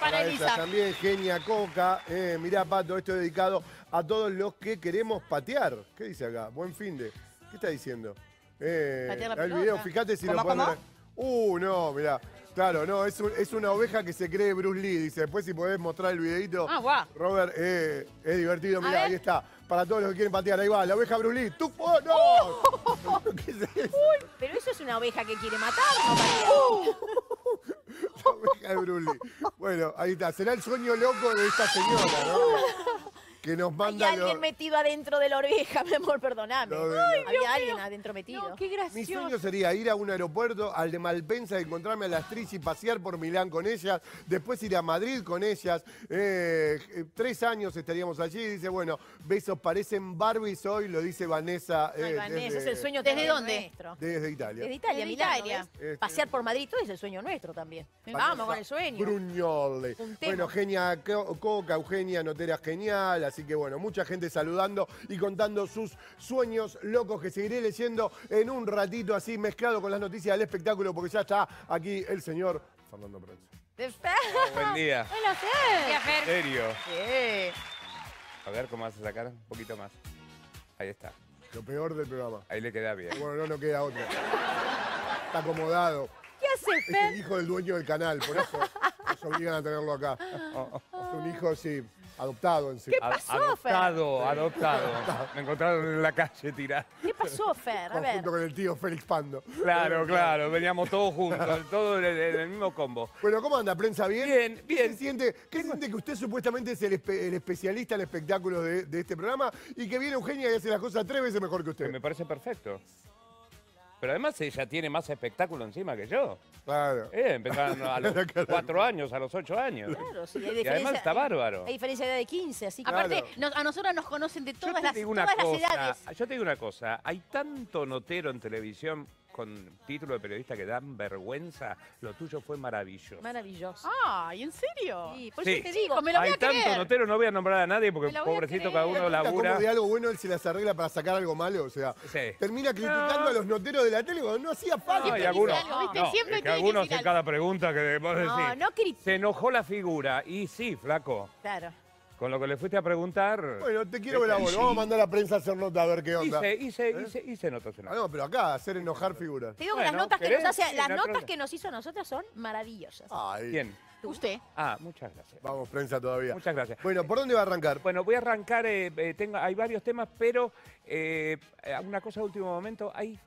S2: Para Elisa.
S1: también, Genia Coca. Eh, mirá, Pato, esto es dedicado a todos los que queremos patear. ¿Qué dice acá? Buen fin de. ¿Qué está diciendo? Eh,
S2: Patear la
S1: el
S2: pelota.
S1: video, fíjate si lo ver. Uh, no, mirá. Claro, no, es, un- es una oveja que se cree Bruce Lee. Dice, después si podés mostrar el videito.
S2: Ah, guau.
S1: Robert, eh, es divertido, mirá,
S2: ver.
S1: ahí está. Para todos los que quieren patear, ahí va, la oveja Bruce Lee. ¡Tú, oh, no! <laughs> ¿Qué es eso?
S3: Pero eso es una oveja que quiere matar. <laughs>
S1: La oveja de BruceLee. Bueno, ahí está. Será el sueño loco de esta señora, ¿no? Que nos
S3: Hay
S1: manda
S3: alguien
S1: lo-
S3: metido adentro de la oveja, <laughs> mi amor,
S1: Ay,
S3: Había alguien adentro metido.
S2: No, qué
S1: Mi
S2: gracioso.
S1: sueño sería ir a un aeropuerto, al de Malpensa, encontrarme a la actriz y pasear por Milán con ellas, después ir a Madrid con ellas. Eh, tres años estaríamos allí. Dice, bueno, besos parecen Barbies hoy, lo dice Vanessa.
S3: Ay,
S1: eh,
S3: Vanessa,
S1: desde,
S3: es el sueño
S2: ¿Desde dónde?
S3: nuestro.
S1: Desde Italia.
S3: Desde Italia,
S2: Desde
S3: Milán,
S2: Italia.
S1: Este-
S3: Pasear por Madrid, todo es el sueño nuestro también.
S1: Vanessa
S3: Vamos con el sueño. Juntemos.
S1: Bueno, Genia Co- Coca, Eugenia Notera genial, así que bueno, mucha gente saludando y contando sus sueños locos que seguiré leyendo en un ratito así mezclado con las noticias del espectáculo porque ya está aquí el señor Fernando Prensa.
S10: Buen día. <laughs>
S3: Bueno, Fer.
S10: ¿En serio?
S2: Sí.
S10: A ver cómo hace sacar un poquito más. Ahí está.
S1: Lo peor del programa.
S10: Ahí le queda bien.
S1: Bueno, no, no queda otro. Está acomodado.
S3: ¿Qué hace,
S1: Es
S3: Fer?
S1: el hijo del dueño del canal, por eso <laughs> nos obligan a tenerlo acá. Es un hijo, sí, adoptado en sí.
S3: ¿Qué pasó, Fer?
S10: adoptado, adoptado. Me encontraron en la calle tirado.
S3: ¿Qué pasó, Fer? A ver.
S1: Junto con el tío Félix Pando.
S10: Claro, claro, veníamos todos juntos, todos en el, en el mismo combo.
S1: Bueno, ¿cómo anda, prensa? ¿Bien?
S10: Bien, bien.
S1: ¿Qué siente, qué siente que usted supuestamente es el, espe- el especialista en espectáculos de, de este programa y que viene Eugenia y hace las cosas tres veces mejor que usted?
S10: Me parece perfecto. Pero además ella tiene más espectáculo encima que yo.
S1: Claro.
S10: Eh, empezaron a <laughs> los cuatro años, a los ocho años.
S3: Claro, sí, hay
S10: Y además
S3: diferencia-
S10: está bárbaro.
S3: Hay diferencia de edad de 15, así que...
S2: Aparte, nos- a nosotros nos conocen de todas, las, todas las edades.
S10: yo te digo una cosa, hay tanto notero en televisión con título de periodista que dan vergüenza, lo tuyo fue maravilloso.
S3: Maravilloso.
S2: Ay, ¿en serio?
S3: Sí, por
S10: Sí.
S3: eso te digo.
S2: Me lo voy
S10: Hay
S2: a
S10: tanto
S2: creer.
S10: notero, no voy a nombrar a nadie porque
S2: Me la voy a
S10: pobrecito
S2: creer.
S10: cada uno
S1: ¿Cuenta cómo
S10: labura.
S1: de algo bueno él se las arregla para sacar algo malo? O sea,
S10: Sí.
S1: termina criticando a los noteros de la tele cuando no hacía falta.
S10: No, y algunos,
S2: algo, ¿viste?
S10: no,
S2: Siempre
S10: es que
S2: tiene que
S10: algunos
S2: decir
S10: en
S2: algo.
S10: cada pregunta que vos
S3: No,
S10: decís,
S3: no crit-
S10: se enojó la figura. Y sí, flaco,
S3: Claro.
S10: Con lo que le fuiste a preguntar...
S1: Bueno, te quiero ver a vos. Vamos a mandar a prensa a hacer nota a ver qué onda.
S10: Hice, hice, hice, hice notas en
S1: Ah, no, pero acá, hacer enojar figuras.
S3: Te digo que
S10: Bueno,
S3: las notas que nos hace,
S10: Sí,
S3: las notas que nos hizo a nosotras son maravillosas.
S1: Ay,
S10: ¿Quién?
S2: Usted.
S10: Ah, muchas gracias.
S1: Vamos, prensa todavía.
S10: Muchas gracias.
S1: Bueno, ¿por dónde va a arrancar?
S10: Bueno, voy a arrancar, eh, eh, tengo, hay varios temas, pero eh, eh, una cosa de último momento, hay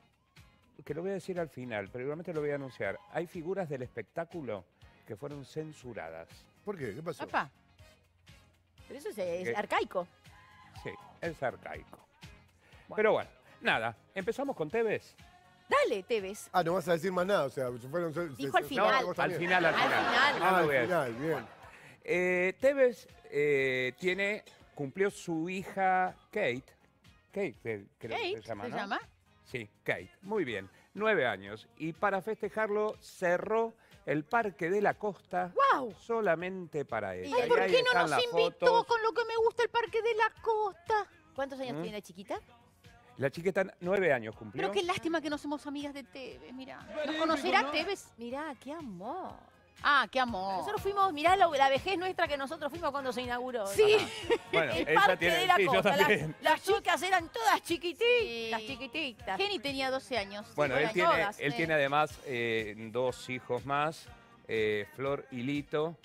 S10: que lo voy a decir al final, pero igualmente lo voy a anunciar. Hay figuras del espectáculo que fueron censuradas.
S1: ¿Por qué? ¿Qué pasó?
S3: Papá. Pero eso es, es
S10: ¿Qué?
S3: arcaico.
S10: Sí, es arcaico. Pero bueno, nada, empezamos con Tevez.
S3: Dale, Tevez.
S1: Ah, no vas a decir más nada, o sea, se fueron... se-
S3: Dijo
S1: se-
S3: al final.
S1: no,
S10: Al final, al
S3: Al
S10: final.
S3: final.
S1: Ah, al
S10: voy a decir.
S1: final, bien.
S10: Eh, Tevez eh, tiene, cumplió su hija Kate. Kate, creo que se llama,
S2: ¿se
S10: ¿no?
S2: llama?
S10: Sí, Kate. Muy bien. Nueve años. Y para festejarlo cerró el Parque de la Costa solamente para ella.
S2: Ay, ¿por qué no nos invitó
S10: fotos.
S2: con lo que me gusta el Parque de la Costa?
S3: ¿Cuántos años
S10: ¿Mm?
S3: tiene la chiquita?
S10: La chiquita nueve años cumplió.
S2: Pero qué lástima que no somos amigas de Tevez, mira. ¿Nos conocerá Tevez?
S3: Mirá, qué amor.
S2: Ah, qué amor.
S3: Nosotros fuimos, mirá la, la vejez nuestra que nosotros fuimos cuando se inauguró.
S2: Sí.
S10: Bueno, <laughs>
S3: El
S10: ella
S3: parque
S10: tiene-
S3: de la
S10: sí, yo
S3: costa. Las,
S10: también.
S3: las chicas eran todas chiquititas.
S2: Sí.
S3: chiquititas.
S2: Jenny tenía 12 años.
S10: Bueno, él tiene,
S2: todas,
S10: él
S2: sí.
S10: tiene además eh, dos hijos más, eh, Flor y Lito.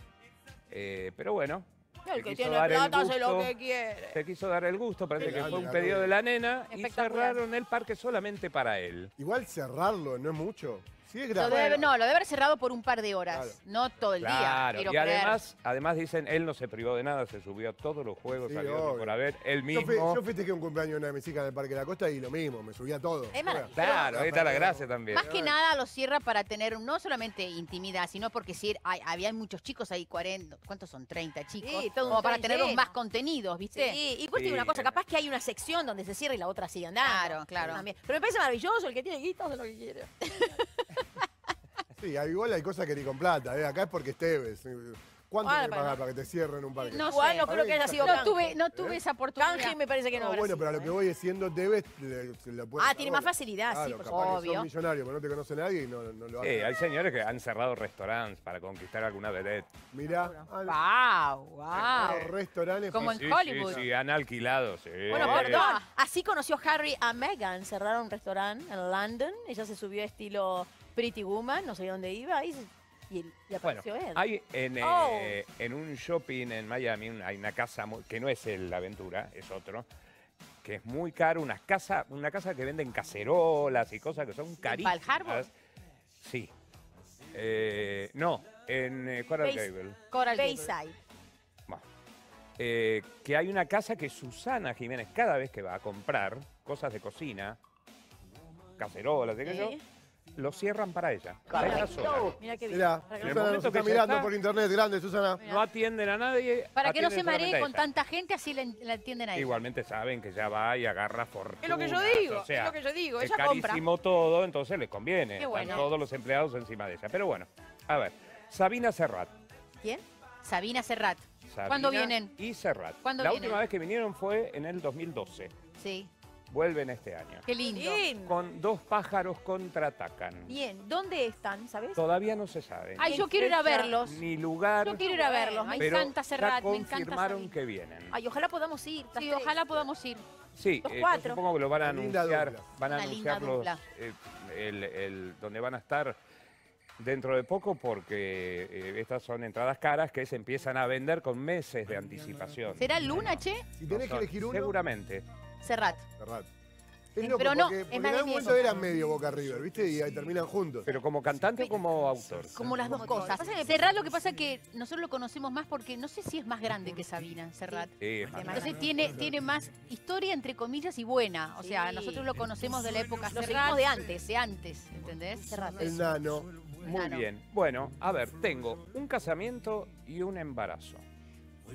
S10: eh, pero bueno,
S3: El
S10: se
S3: que
S10: quiso
S3: tiene
S10: dar el
S3: plata hace lo
S10: gusto.
S3: que quiere.
S10: se quiso dar el gusto, parece que fue un
S1: la
S10: pedido de la nena y
S3: Espectacular.
S10: cerraron el parque solamente para él.
S1: Igual cerrarlo no es mucho. Sí es
S2: Lo
S1: grave.
S2: debe- no, lo debe haber cerrado por un par de horas.
S1: Claro.
S2: No todo el día.
S10: Claro,
S2: quiero
S10: y
S2: creer.
S10: además, además dicen, él no se privó de nada, se subió a todos los juegos,
S1: Sí,
S10: salió por haber, él
S1: Yo, fui-
S10: mismo.
S1: yo un cumpleaños de una de mis hijas en el Parque de la Costa y lo mismo, me subía todo.
S3: Es.
S10: Claro, ahí está la gracia también.
S2: Más que nada lo cierra para tener no solamente intimidad, sino porque si hay- había muchos chicos ahí, 40, ¿cuántos son? 30 chicos.
S3: Sí, todo
S2: como para
S3: lleno.
S2: más contenidos, ¿viste?
S3: Sí, y pues
S10: Sí.
S3: una cosa, capaz que hay una sección donde se cierra y la otra sigue andando.
S2: Claro, claro.
S3: También. Pero me parece maravilloso, el que tiene guita hace lo que quiere. <laughs>
S1: Sí, igual hay cosas que ni con plata, ¿eh? acá es porque es Tevez. ¿Cuánto
S3: Ah,
S1: hay que
S3: para-
S1: pagar para que te cierren un parque?
S2: No
S3: Igual
S2: sé.
S3: no creo que haya sido
S2: No
S3: canje.
S2: tuve, no tuve
S1: ¿Eh?
S2: esa oportunidad.
S3: Canje me parece que no.
S1: No,
S3: habrá
S1: bueno,
S3: sido,
S1: pero a lo
S3: ¿eh?
S1: que voy es siendo Tevez, le- se lo puede
S3: Ah, tiene más facilidad, sí,
S1: Claro,
S3: por
S1: capaz que
S2: obvio.
S1: son millonarios, pero no te conoce nadie y no, no lo
S10: Sí,
S1: hacen.
S10: hay señores que han cerrado restaurantes para conquistar alguna vedette.
S1: Mirá, ah,
S2: Wow, wow.
S1: los restaurantes.
S2: Como en
S10: Sí,
S2: Hollywood.
S10: Sí, sí, han alquilado, sí.
S3: Bueno,
S2: Eh.
S3: perdón. Así conoció Harry a Meghan. Cerraron un restaurante en London. Ella se subió estilo Pretty Woman, no sabía dónde iba. Y,
S10: Bueno,
S3: apareció él.
S10: hay en,
S3: Oh.
S10: eh, en un shopping en Miami, hay una casa muy- que no es el Aventura, es otro, que es muy caro, una casa, una casa que venden cacerolas y cosas que son carísimas.
S2: Harbor?
S10: Sí. Eh, no, en eh, Coral
S3: Base-
S10: Gable.
S2: Coral.
S3: Bayside.
S10: Bueno, eh, que hay una casa que Susana Jiménez, cada vez que va a comprar cosas de cocina, cacerolas, de qué yo,
S3: Sí.
S10: Lo cierran para ella. La deja sola.
S3: Mira qué bien.
S1: Mirá,
S3: Para que
S10: En el
S1: Susana nos
S10: momento
S1: está
S10: que ya
S1: mirando
S10: está-
S1: por internet, grande, Susana.
S10: No atienden a nadie.
S2: Para que no
S10: atienden
S2: se maree
S10: a
S2: con
S10: ella.
S2: tanta gente, así la, la entienden a ella.
S10: Igualmente saben que ya va y agarra fortuna.
S3: Es lo que yo digo, es lo que yo digo,
S10: Es
S3: ella compra.
S10: carísimo todo, entonces les conviene.
S2: Qué
S10: Están
S2: bueno.
S10: todos los empleados encima de ella. Pero bueno, a ver, Sabina Serrat.
S3: ¿Quién?
S2: Sabina Serrat.
S10: Sabina
S2: ¿Cuándo vienen?
S10: Y Serrat.
S2: ¿Cuándo
S10: La
S2: vienen?
S10: última vez que vinieron fue en el 2012.
S2: Sí.
S10: Vuelven este año.
S2: Qué lindo.
S3: Bien.
S10: Con dos pájaros contraatacan.
S3: Bien. ¿Dónde están, sabes?
S10: Todavía no se sabe.
S2: Ay, yo quiero ir a verlos.
S10: Ni lugar.
S2: Yo quiero ir a verlos. Me
S10: pero
S2: encanta
S10: ya
S2: Serrat, me encanta
S10: confirmaron que vienen.
S3: Ay, ojalá podamos ir. las
S2: Sí,
S3: tres.
S2: ojalá podamos ir.
S10: Sí,
S3: Los
S10: eh, yo
S3: cuatro.
S10: supongo que lo van a
S1: Una linda
S10: anunciar,
S1: dupla.
S10: van a
S2: Una linda
S10: anunciar los,
S2: dupla.
S10: eh, el, el- donde van a estar dentro de poco porque eh, estas son entradas caras que se empiezan a vender con meses de anticipación.
S2: ¿Será Luna, che?
S1: Si tenés que
S10: Son-
S1: elegir uno,
S10: Seguramente.
S2: Serrat.
S1: Serrat. Es
S2: Eh,
S1: loco,
S2: pero no,
S1: porque,
S2: es
S1: porque en
S2: más de
S1: algún momento
S2: época.
S1: eran medio Boca River, ¿viste? Y ahí terminan juntos.
S10: Pero como cantante o como autor.
S2: Como las dos cosas. Serrat lo que pasa es que nosotros lo conocemos más porque no sé si es más grande que Sabina, Serrat.
S10: Sí, es más
S2: Entonces tiene, tiene más historia, entre comillas, y buena. O sea,
S3: Sí.
S2: nosotros lo conocemos de la época
S3: Lo
S2: Serrat,
S3: seguimos de antes.
S2: De antes, ¿entendés?
S3: Serrat.
S1: El nano.
S10: Muy bien. Bueno, a ver, tengo un casamiento y un embarazo.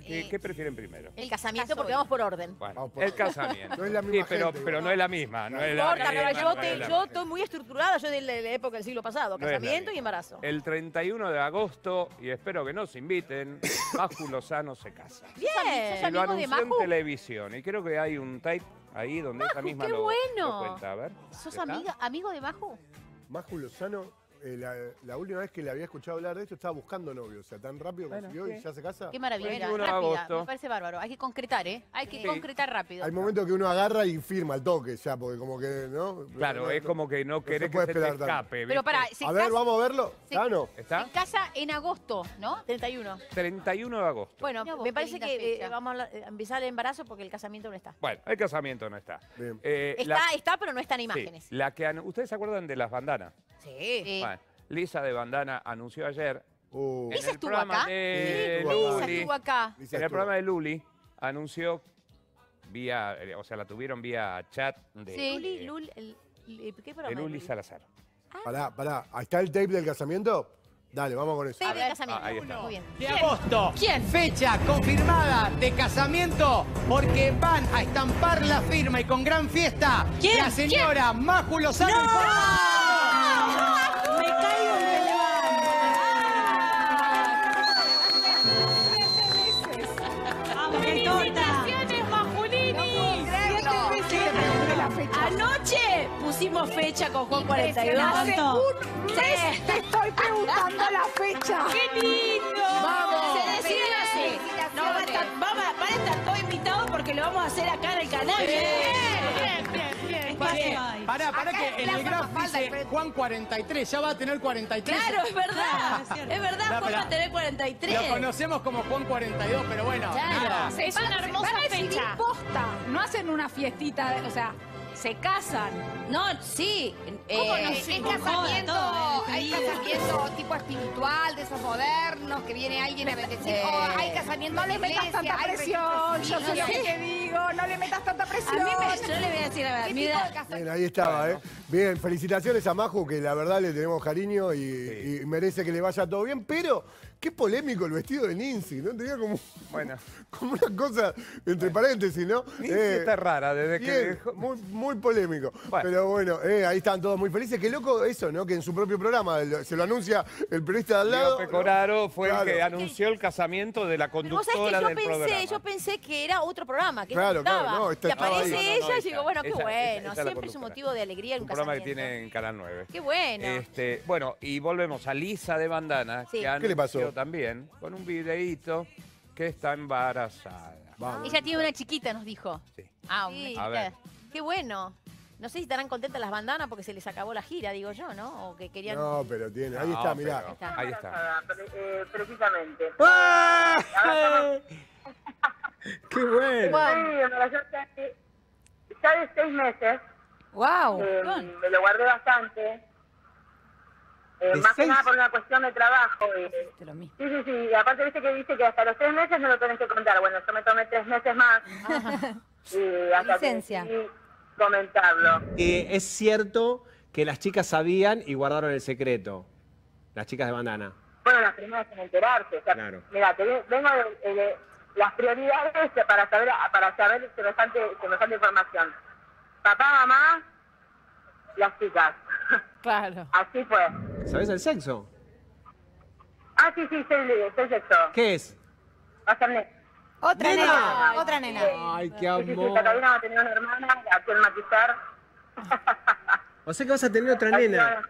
S10: ¿Qué,
S2: Eh,
S10: qué prefieren primero?
S3: El casamiento porque vamos por orden.
S10: Bueno,
S1: Vamos por
S10: el casamiento.
S1: No es la
S10: sí,
S1: misma
S10: pero,
S1: gente,
S10: pero no es la misma. No es la
S3: importa, pero
S10: misma,
S3: yo,
S10: no
S3: te-
S10: es la
S3: yo
S10: misma.
S3: estoy muy estructurada, yo de la, de la época del siglo pasado,
S10: No
S3: casamiento y
S10: misma.
S3: embarazo.
S10: El 31 de agosto, y espero que nos inviten, <coughs> Maju Lozano se casa.
S2: ¿Sos
S3: Bien.
S2: amigo
S10: Y lo
S2: de
S10: anunció en
S2: Maju?
S10: televisión. Y creo que hay un tape ahí donde ella misma
S2: qué
S10: lo,
S2: bueno.
S10: lo cuenta. A ver.
S2: ¿Sos amiga, amigo de Maju?
S1: Maju Lozano. Eh, la, la última vez que le había escuchado hablar de esto estaba buscando novio. O sea, tan rápido
S10: Bueno,
S1: consiguió y ya se casa.
S2: Qué maravilla.
S10: 21 de
S2: rápida,
S10: agosto.
S2: me parece bárbaro. Hay que concretar, ¿eh? Hay que
S10: Sí.
S2: concretar rápido.
S1: Hay momentos que uno agarra y firma al toque ya, porque como que, ¿no?
S10: Claro,
S1: No,
S10: es
S1: no-
S10: como que no
S1: se
S10: querés que
S1: puede
S10: se te escape.
S2: Pero pará, se
S1: A ver, vamos a verlo.
S2: se-
S1: Tano.
S10: ¿Está?
S2: Se casa en agosto, ¿no?
S3: 31.
S10: 31 de agosto.
S3: Bueno,
S2: vos,
S3: me parece que eh, vamos a a empezar el embarazo porque el casamiento no está.
S10: Bueno, el casamiento no está.
S1: Bien.
S10: Eh,
S3: Está,
S10: la-
S3: está, pero no están
S10: sí,
S3: imágenes.
S10: la que ¿Ustedes se acuerdan de las bandanas?
S3: Sí.
S2: Sí.
S10: Bueno, Lisa de Bandana anunció ayer
S1: Uh,
S10: en
S2: ¿Lisa
S10: el
S2: estuvo
S10: programa
S2: acá?
S10: de
S1: Sí.
S2: Lisa
S10: Luli.
S2: estuvo acá.
S1: Lisa
S10: En el
S1: estuvo.
S10: programa de Luli anunció vía, eh, o sea, la tuvieron vía chat de,
S2: Sí.
S3: Luli,
S10: de-
S3: Lul, el- el- ¿qué programa? de
S10: Luli
S3: Luli?
S10: Salazar.
S1: Pará, pará. ¿Ahí está el tape del casamiento? Dale, vamos con eso.
S3: De
S2: ver.
S3: casamiento.
S10: Ah, ahí está.
S2: Muy bien.
S11: de agosto.
S2: ¿Quién?
S11: Fecha confirmada de casamiento porque van a estampar la firma y con gran fiesta
S3: ¿Quién?
S11: la señora Maju Lozano. y
S3: Me pusimos fecha con Juan 42.
S9: ¿Cuánto?
S3: Sí.
S12: Te estoy preguntando la fecha. <laughs>
S3: ¡Qué lindo!
S2: Vamos.
S3: Se decide así.
S2: Felicitaciones.
S3: No, va a estar, van a estar todos invitados porque lo vamos a hacer acá en el canal.
S2: Bien, bien, bien.
S9: Hay.
S11: Pará, pará que
S2: en
S11: el graf dice. Juan 43, ya va a tener 43.
S3: Claro, es verdad.
S9: Claro, es
S3: verdad, Juan va a tener 43.
S11: Lo conocemos como Juan 42, pero bueno, nada.
S12: Es una hermosa fecha. Posta. No hacen una fiestita, de- o sea, se casan.
S3: No, sí.
S2: ¿Cómo
S3: eh,
S2: no?
S9: sí,
S2: Es
S9: con
S2: casamiento,
S9: todo,
S2: hay casamiento tipo espiritual, de esos modernos, que viene alguien a bendecir,
S3: Eh,
S2: o hay casamiento
S12: No le metas
S2: iglesia,
S12: tanta presión. Yo sé lo que te digo. No le metas tanta
S3: A
S12: presión.
S3: mí me, yo le voy a decir la verdad.
S2: ¿Qué
S3: mi
S2: tipo
S3: edad-
S2: de casamiento?
S1: Bien, ahí estaba, ¿eh? Bien, felicitaciones a Maju, que la verdad le tenemos cariño y, y merece que le vaya todo bien, pero qué polémico el vestido de Nincy, ¿no? Tenía como,
S10: Bueno, <laughs>
S1: como una cosa, entre paréntesis, ¿no?
S10: Nincy
S1: Eh,
S10: está rara desde que
S1: bien,
S10: dejó-
S1: muy, muy polémico.
S10: Bueno.
S1: Pero bueno, eh, ahí están todos muy felices. Qué loco eso, ¿no? Que en su propio programa lo- se lo anuncia el periodista de al lado.
S10: Leo Pecoraro fue
S1: Claro.
S10: el que anunció el casamiento de la
S3: Pero vos sabés
S10: conductora
S3: que yo
S10: del
S3: pensé,
S10: programa.
S3: yo pensé que era otro programa, que
S1: Claro,
S3: estaba.
S1: claro, no, esta
S3: y aparece
S1: ahí.
S10: No, no,
S3: ella
S10: no,
S3: y digo, bueno, qué
S10: esa-
S3: bueno.
S10: esa
S3: Siempre es un
S10: conductora.
S3: motivo de alegría en
S10: un
S3: un
S10: programa que tiene en Canal 9.
S3: Qué bueno.
S10: Este, bueno, y volvemos a Lisa de Bandana,
S3: Sí.
S10: que
S1: ¿Qué le pasó?
S10: También con un videíto que está embarazada.
S1: Vamos.
S2: Ella tiene una chiquita, nos dijo.
S10: Sí.
S2: Ah, una
S3: Sí.
S2: chiquita.
S10: A ver.
S3: Qué bueno. No sé si estarán contentas las bandanas porque se les acabó la gira, digo yo, ¿no? O que querían...
S1: No, pero tiene. Ahí
S10: No,
S1: está, mirá.
S10: pero-
S3: está.
S10: Ahí está.
S13: precisamente. <laughs>
S11: ¡Qué bueno!
S13: Sí, embarazada hace- ya de seis meses.
S3: ¡Wow!
S13: eh, me lo guardé bastante. Eh,
S11: ¿De
S13: más que nada por una cuestión de trabajo. eh.
S9: Te lo mismo.
S13: Sí, sí, sí. Y aparte viste que dice que hasta los tres meses no lo tenés que contar. Bueno, yo me tomé tres meses más. <laughs> y hasta que
S9: Licencia.
S13: comentarlo.
S14: Eh, es cierto que las chicas sabían y guardaron el secreto. Las chicas de bandana.
S13: Bueno, las primeras en enterarse. O sea,
S14: Claro.
S13: Mira, vengo de, de las prioridades para saber para saber semejante, semejante información. Papá, mamá, las chicas.
S3: Claro. <laughs>
S13: Así fue.
S14: ¿Sabes el sexo?
S13: Ah, sí, sí, soy, soy sexo.
S14: ¿Qué es?
S13: Va a ser ne-
S9: Otra
S14: Nena.
S9: nena. Otra nena.
S14: Ay, qué
S13: Sí, sí, sí,
S14: amor.
S13: Catalina va a tener una hermana, la quiero matizar.
S14: O sea que vas a tener otra <laughs> nena.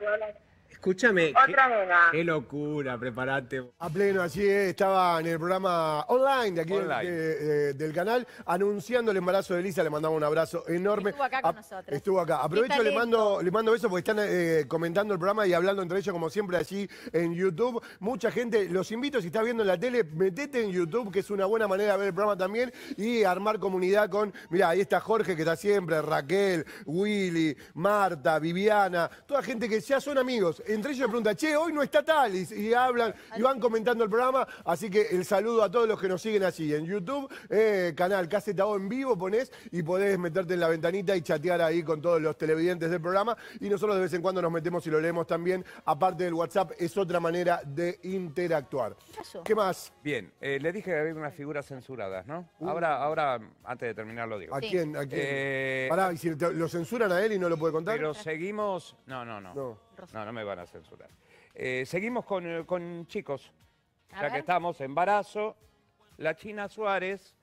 S14: Escúchame. qué-
S13: Otra nena.
S14: Qué locura, prepárate.
S1: A pleno, así es, estaba en el programa online de aquí del-
S10: Online.
S1: de- de- del canal, anunciando el embarazo de Elisa, le mandamos un abrazo enorme.
S3: Estuvo acá con
S1: A-
S3: nosotros.
S1: Estuvo acá. Aprovecho, le mando, le mando besos porque están eh, comentando el programa y hablando entre ellos, como siempre, allí en YouTube. Mucha gente, los invito, si estás viendo en la tele, metete en YouTube, que es una buena manera de ver el programa también, y armar comunidad con, mira, ahí está Jorge, que está siempre, Raquel, Willy, Marta, Viviana, toda gente que ya son amigos. Entre ellos me preguntan, che, hoy no está tal, y, y hablan y van comentando el programa. Así que el saludo a todos los que nos siguen así en YouTube, eh, canal Caseta O en vivo ponés y podés meterte en la ventanita y chatear ahí con todos los televidentes del programa. Y nosotros de vez en cuando nos metemos y lo leemos también. Aparte del WhatsApp, es otra manera de interactuar. ¿Qué más?
S10: Bien, eh, le dije que había unas figuras censuradas, ¿no? Ahora, ahora, antes de terminar lo digo.
S1: ¿A quién? ¿A quién?
S10: Eh,
S1: Pará, ¿y si te- lo censuran a él y no lo puede contar?
S10: Pero seguimos. No, no, no.
S1: No.
S10: No, no me van a censurar. Eh, seguimos con, eh, con chicos.
S3: A
S10: ya
S3: ver.
S10: que estamos, embarazo. La China Suárez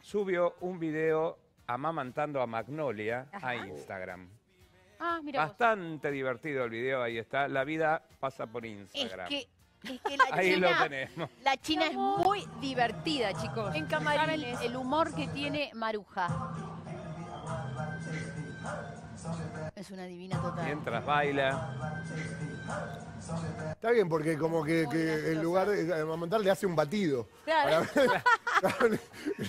S10: subió un video amamantando a Magnolia
S3: Ajá.
S10: a Instagram.
S2: Ah, mira vos.
S10: Bastante divertido el video, ahí está. La vida pasa por
S2: Es
S10: Instagram.
S2: que, es que la <laughs>
S10: Ahí lo
S2: China,
S10: tenemos.
S2: la China es muy divertida, chicos.
S3: En
S2: ¿Saben
S3: camarines.
S2: el humor que tiene Maruja? Es una divina total.
S10: Mientras baila.
S1: Está bien, porque como que, que en lugar de amamantar le hace un batido.
S3: Claro.
S1: Para- <laughs> en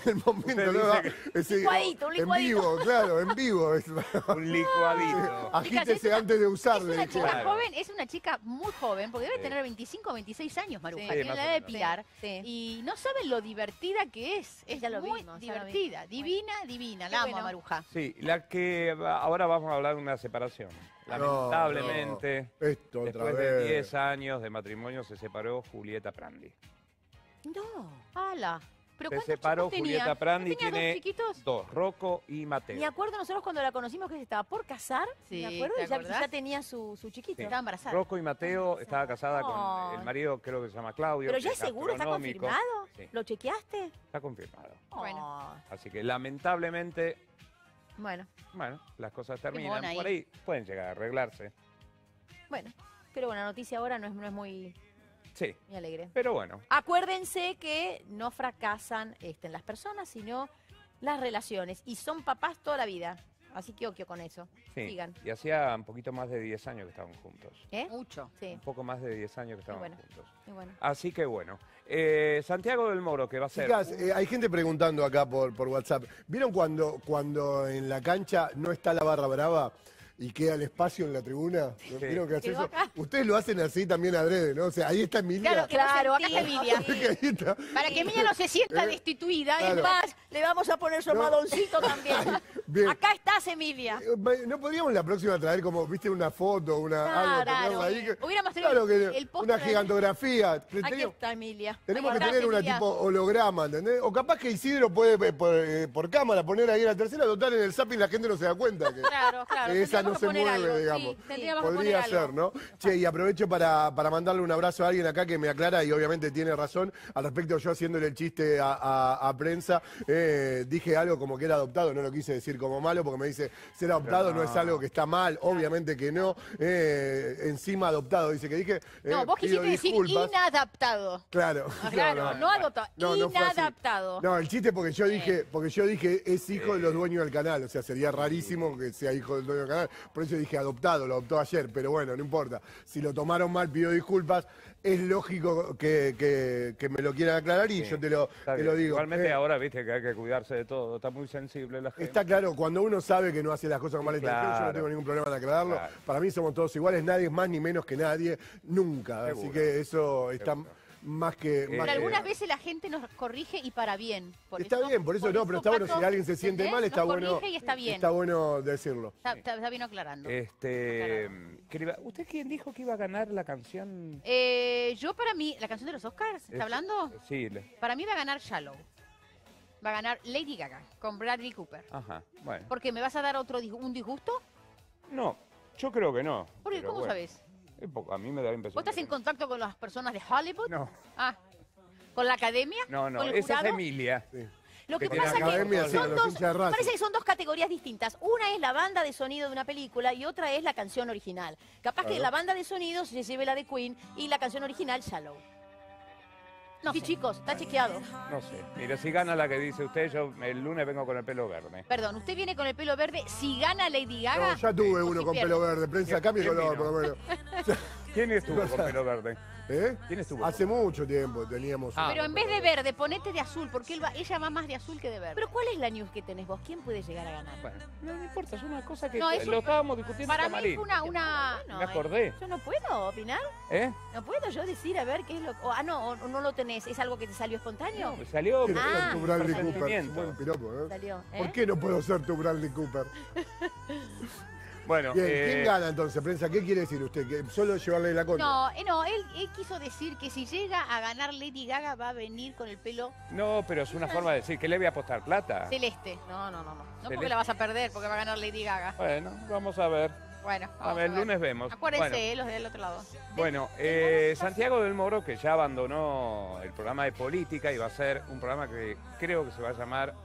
S1: el momento, ¿no?
S10: dice
S1: Ese-
S3: licuadito, un
S1: En
S3: licuadito.
S1: vivo, claro, en vivo. Es-
S10: Un licuadito.
S1: Agítese antes de
S2: Es
S1: usarle.
S2: una chica
S10: Claro.
S2: joven, es una chica muy joven, porque debe
S10: Sí.
S2: tener 25 o 26 años, Maruja.
S3: Sí.
S2: tiene la edad de. Pilar.
S3: Sí.
S2: Y no saben lo divertida que es. Es
S3: Ya lo
S2: muy
S3: vimos, lo
S2: divertida. Divina, divina. La amo
S3: bueno.
S2: Maruja.
S10: Sí, la que ahora vamos a hablar de una separación. Lamentablemente,
S1: no. Esto otra
S10: después de
S1: vez.
S10: 10 años de matrimonio se separó Julieta Prandi.
S2: No. ¡Hala! ¿Pero
S10: Se separó? Julieta Prandi,
S2: ¿No tenía
S10: tiene
S2: dos chiquitos?
S10: dos, Rocco y Mateo.
S3: Me acuerdo nosotros cuando la conocimos que se estaba por casar.
S2: Sí,
S3: me acuerdo,
S2: ¿te
S3: y ya, tenía su, su chiquito.
S10: Sí.
S2: Estaba embarazada.
S10: Rocco y Mateo estaba casada con el marido, creo que se llama Claudio.
S3: Pero ya es seguro, está confirmado.
S10: Sí,
S3: ¿Lo chequeaste?
S10: está confirmado.
S2: Bueno.
S10: Así que lamentablemente,
S3: bueno,
S10: bueno, las cosas terminan.
S2: ahí.
S10: Por ahí pueden llegar a arreglarse.
S3: bueno. Pero bueno, la noticia ahora no es, no es muy,
S10: Sí,
S3: muy alegre.
S10: pero bueno.
S3: Acuérdense que no fracasan este, las personas, sino las relaciones. Y son papás toda la vida. Así que oquio con eso.
S10: Sí.
S3: Sigan.
S10: Y hacía un poquito más de 10 años que estaban juntos.
S3: ¿Eh?
S2: Mucho.
S3: Sí,
S10: Un poco más de 10 años que estaban
S3: bueno.
S10: juntos.
S3: bueno.
S10: Así que bueno. Eh, Santiago del Moro, que va a ser.
S1: Chicas, eh, hay gente preguntando acá por, por WhatsApp. ¿Vieron cuando, cuando en la cancha no está la barra brava y queda el espacio en la tribuna? Ustedes lo hacen así también adrede, ¿no? O sea, ahí está Emilia.
S2: Claro, claro, acá está Emilia. <laughs>
S1: Ahí está.
S2: Para que Emilia no se sienta
S1: Eh,
S2: destituida.
S1: claro.
S2: Es más,
S3: le vamos a poner su
S1: No.
S3: almohadoncito <laughs> también.
S1: Bien.
S3: Acá estás, Emilia.
S1: Eh, ¿No podríamos la próxima traer como, viste, una foto, una algo,
S3: Claro.
S1: ponerla ahí? que-
S2: Hubiéramos tenido
S1: claro que
S2: el póster
S1: una gigantografía.
S3: Aquí
S1: Tenemos,
S3: está Emilia.
S1: tenemos
S3: Ahí
S1: que
S3: está,
S1: tener una
S3: Emilia.
S1: tipo holograma, ¿entendés? O capaz que Isidro puede eh, por, eh, por cámara poner ahí la tercera, total en el zapping la gente no se da cuenta que,
S2: Claro, claro.
S1: que esa no se mueve,
S2: algo,
S1: digamos. Podría
S2: algo.
S1: ser, ¿no? Che, y aprovecho para, para mandarle un abrazo a alguien acá que me aclara y obviamente tiene razón. Al respecto, yo haciéndole el chiste a, a- a prensa, eh, dije algo como que era adoptado, no lo quise decir como malo, porque me dice, ser adoptado no, es algo que está mal, obviamente que no. Eh, encima adoptado, dice que dije.
S2: No,
S1: eh,
S2: vos quisiste decir inadaptado.
S1: Claro.
S2: Ah, Claro, no adoptado,
S1: No, no
S2: inadaptado.
S1: No, el chiste porque yo dije, porque yo dije es hijo de los dueños del canal, o sea, sería rarísimo que sea hijo del dueño del canal. Por eso dije adoptado, lo adoptó ayer, pero bueno, no importa. Si lo tomaron mal, pido disculpas. Es lógico que, que- que me lo quieran aclarar y
S10: Sí,
S1: yo te lo, te lo digo.
S10: Igualmente
S1: Eh,
S10: ahora, viste, que hay que cuidarse de todo. Está muy sensible la gente.
S1: Está claro, cuando uno sabe que no hace las cosas con mala intención, yo no
S10: Claro.
S1: tengo ningún problema en aclararlo.
S10: Claro.
S1: Para mí somos todos iguales, nadie es más ni menos que nadie, nunca. Así que eso está más que...
S10: Eh,
S1: más
S2: Pero
S1: que-
S2: algunas veces la gente nos corrige y para bien. Por
S1: Está
S2: eso-
S1: bien, por eso no, pero está bueno, si
S2: Pato,
S1: alguien se siente
S2: ¿entendés?
S1: mal, está
S2: Nos
S1: bueno.
S2: corrige y está bien.
S1: Está bueno decirlo.
S2: Está, está- está bien aclarando.
S10: Este, ¿qué le iba- ¿Usted quién dijo que iba a ganar la canción?
S2: Eh, yo para mí, la canción de los Oscars, ¿está
S10: Es-
S2: hablando?
S10: Sí, le-
S2: Para mí va a ganar Shallow. Va a ganar Lady Gaga con Bradley Cooper.
S10: ajá, bueno.
S2: ¿Por qué? ¿Me vas a dar otro dis- un disgusto?
S10: No, yo creo que no.
S2: ¿Por qué?
S10: pero
S2: ¿Cómo
S10: bueno.
S2: sabes?
S10: A mí me da la impresión.
S2: ¿Vos estás en contacto con las personas de Hollywood?
S10: No,
S2: Ah, ¿con la academia?
S10: no, no,
S2: ¿Con el
S10: esa es
S2: jurado?
S10: Emilia.
S3: Lo que
S10: Que
S3: pasa
S10: tiene
S3: es
S10: academia,
S3: que
S10: sí,
S3: son
S10: los
S3: dos,
S10: hinchas de Racing.
S3: parece que son dos categorías distintas. Una es la banda de sonido de una película y otra es la canción original. Capaz que
S10: Claro.
S3: la banda de sonido se lleve la de Queen y la canción original Shallow.
S2: No
S3: sí,
S2: sé.
S3: chicos, está chequeado.
S10: No sé. Mire, si gana la que dice usted, yo el lunes vengo con el pelo verde.
S2: Perdón, usted viene con el pelo verde. Si gana Lady Gaga.
S1: No, ya tuve
S2: o
S1: uno
S2: si
S1: con
S2: pierde.
S1: pelo verde, prensa cambia
S10: ¿Quién
S1: color, por lo menos. <laughs> <laughs>
S10: ¿Quién estuvo con pelo verde?
S1: ¿Eh?
S10: ¿Quién estuvo?
S1: Hace mucho tiempo teníamos.
S10: Ah,
S2: Pero en vez de verde, ponete de azul, porque él va- ella va más de azul que de verde.
S3: Pero ¿cuál es la news que tenés vos? ¿Quién puede llegar a ganar?
S10: Bueno, no me importa, es una cosa que
S2: No, es un-
S10: lo estábamos discutiendo
S2: Para
S10: en
S2: mí fue una... una...
S3: No,
S10: Me
S3: eh,
S10: acordé.
S3: Yo no puedo opinar.
S10: ¿Eh?
S3: No puedo yo decir a ver qué es lo o- Ah, no, o, o no lo tenés. ¿Es algo que te salió espontáneo?
S10: Me salió
S1: Quiero ser
S3: Ah.
S1: tu Bradley Cooper.
S10: presentimiento.
S1: Buen piropo, ¿eh?
S3: Salió. ¿eh?
S1: ¿Por qué no puedo ser tu Bradley Cooper? <laughs>
S10: Bueno,
S1: Bien,
S10: eh,
S1: ¿quién gana entonces, prensa? ¿Qué quiere decir usted? ¿Que solo llevarle la contra?
S2: No, eh, no, él, él quiso decir que si llega a ganar Lady Gaga va a venir con el pelo
S10: no, pero es una forma de decir que le voy a apostar plata.
S2: celeste.
S3: No, no, no, no.
S2: No
S10: Celeste.
S2: porque la vas a perder, porque va a ganar Lady Gaga.
S10: Bueno, vamos a ver.
S2: Bueno,
S10: A
S2: vamos
S10: ver, el lunes vemos.
S2: Acuérdense,
S10: Bueno.
S2: eh, los del otro lado.
S10: Bueno, eh, Santiago del Moro, que ya abandonó el programa de política y va a ser un programa que creo que se va a llamar,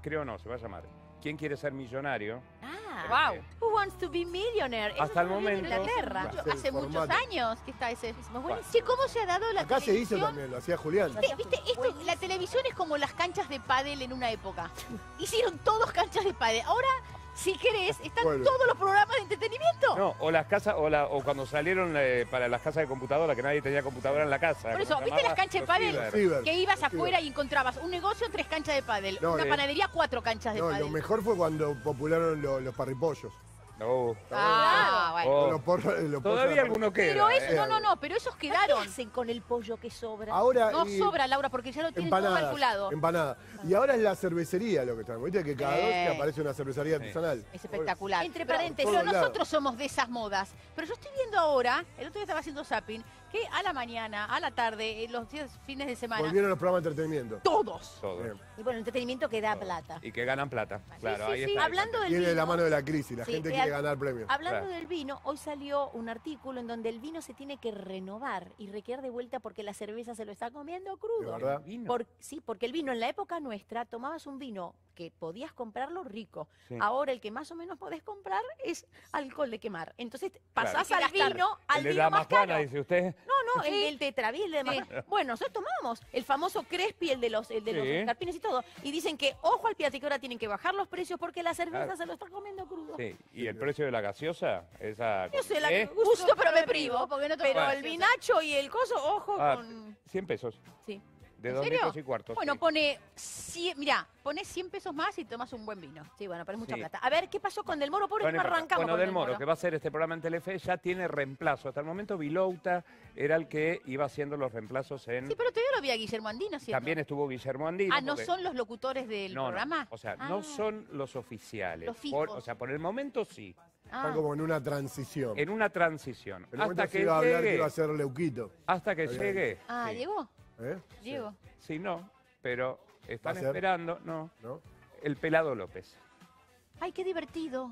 S10: creo no, se va a llamar ¿Quién quiere ser millonario?
S3: Ah, Wow. Who wants to be millionaire?
S10: Hasta el momento.
S3: de Inglaterra.
S2: Hace muchos
S1: formato.
S2: años que está ese.
S1: Bueno.
S2: Sí, ¿cómo se ha dado la
S1: Acá se hizo
S2: televisión?
S1: también, lo hacía Julián.
S2: ¿Viste, viste? Esto, la televisión es como las canchas de pádel en una época. Hicieron todos canchas de pádel. Ahora, si querés, están
S10: Bueno.
S2: todos los programas de entretenimiento.
S10: No, o las casas, o, la- o cuando salieron eh, para las casas de computadora, que nadie tenía computadora en la casa.
S2: Por eso,
S10: ¿cómo se
S2: ¿viste las canchas de pádel? Que ibas afuera y encontrabas un negocio, tres canchas de pádel.
S1: No,
S2: una
S1: eh.
S2: panadería, cuatro canchas de
S1: No, lo
S2: pádel.
S1: mejor fue cuando popularon lo- los parripollos.
S10: No.
S2: Ah, bueno.
S1: Los porros- los
S10: Todavía alguno queda.
S2: Pero eso,
S10: eh.
S2: no, no, no, pero esos quedaron.
S3: ¿Qué hacen con el pollo que sobra?
S1: Ahora,
S2: No
S1: y-
S2: sobra, Laura, porque ya lo tienen todo
S1: Empanadas,
S2: calculado.
S1: empanada. Y ahora es la cervecería lo que estamos. Viste que cada dos que aparece una cervecería artesanal.
S2: Es espectacular.
S3: Entre
S2: Pero-
S3: paréntesis.
S2: Pero
S1: Todos lados.
S2: nosotros somos de esas modas. Pero yo estoy viendo ahora, el otro día estaba haciendo zapping, que a la mañana, a la tarde, en los días fines de semana,
S1: Volvieron los programas de entretenimiento.
S2: todos.
S10: Todo.
S3: Y bueno, entretenimiento que da plata.
S10: Y que ganan plata. Claro,
S3: sí,
S10: ahí
S3: sí.
S10: está.
S3: Hablando del
S1: Viene de la mano de la crisis. La
S3: Sí,
S1: gente
S3: eh,
S1: quiere ganar premios.
S3: Hablando
S10: Claro.
S3: del vino, hoy salió un artículo en donde el vino se tiene que renovar y requerir de vuelta porque la cerveza se lo está comiendo crudo.
S1: ¿De verdad?
S10: Vino.
S3: Por- sí, porque el vino en la época nuestra tomabas un vino que podías comprarlo rico.
S10: Sí.
S3: Ahora el que más o menos podés comprar es alcohol de quemar. Entonces pasás
S2: Claro.
S3: al vino, al
S10: El
S3: vino más caro.
S10: dice usted.
S3: No, no, el tetraví, el de
S2: Sí.
S3: demás. Bueno, nosotros tomábamos el famoso Crespi, el de los, el de los escarpines y todo. Y dicen que, ojo al piate, que ahora tienen que bajar los precios porque la cerveza
S10: Claro.
S3: se lo está comiendo crudo.
S10: Sí. ¿Y el precio de la gaseosa? Esa,
S3: Yo sé, la
S10: ¿eh?
S3: gusto, pero me privo.
S2: porque no
S3: pero
S2: gaseosa.
S3: el vinacho y el coso, ojo
S10: Ah,
S3: con...
S10: 100 pesos.
S3: Sí.
S10: De
S2: ¿En
S10: dos
S2: serio?
S10: litros y cuarto.
S2: Bueno,
S10: sí.
S2: pone, cien, mirá, pones 100 pesos más y tomas un buen vino.
S3: Sí, bueno, pero es mucha
S10: Sí.
S3: plata. A ver, ¿qué pasó con Del Moro? Pobre
S10: Bueno,
S3: que no arrancamos
S10: bueno,
S3: con
S10: Del Moro, que va a hacer este programa en Telefe, ya tiene reemplazo. Hasta el momento Vilouta era el que iba haciendo los reemplazos en...
S2: Sí, pero todavía lo vi a Guillermo Andino, ¿cierto?
S10: También estuvo Guillermo Andino.
S2: Ah, ¿no
S10: porque-
S2: son los locutores del
S10: No, no.
S2: programa?
S10: O sea,
S2: Ah.
S10: no son los oficiales.
S2: Los
S10: Por-
S2: fijos.
S10: o sea, por el momento sí.
S2: Ah.
S1: Están como en una transición.
S10: En una transición. Hasta que
S1: iba a hablar que
S10: llegue.
S1: iba a ser Leuquito.
S10: Hasta que llegue.
S2: Ah,
S10: sí.
S2: ¿llegó?
S1: ¿Eh?
S2: Diego.
S10: Sí, no. Pero están esperando, no.
S1: ¿No?
S10: El pelado López.
S2: Ay, qué divertido.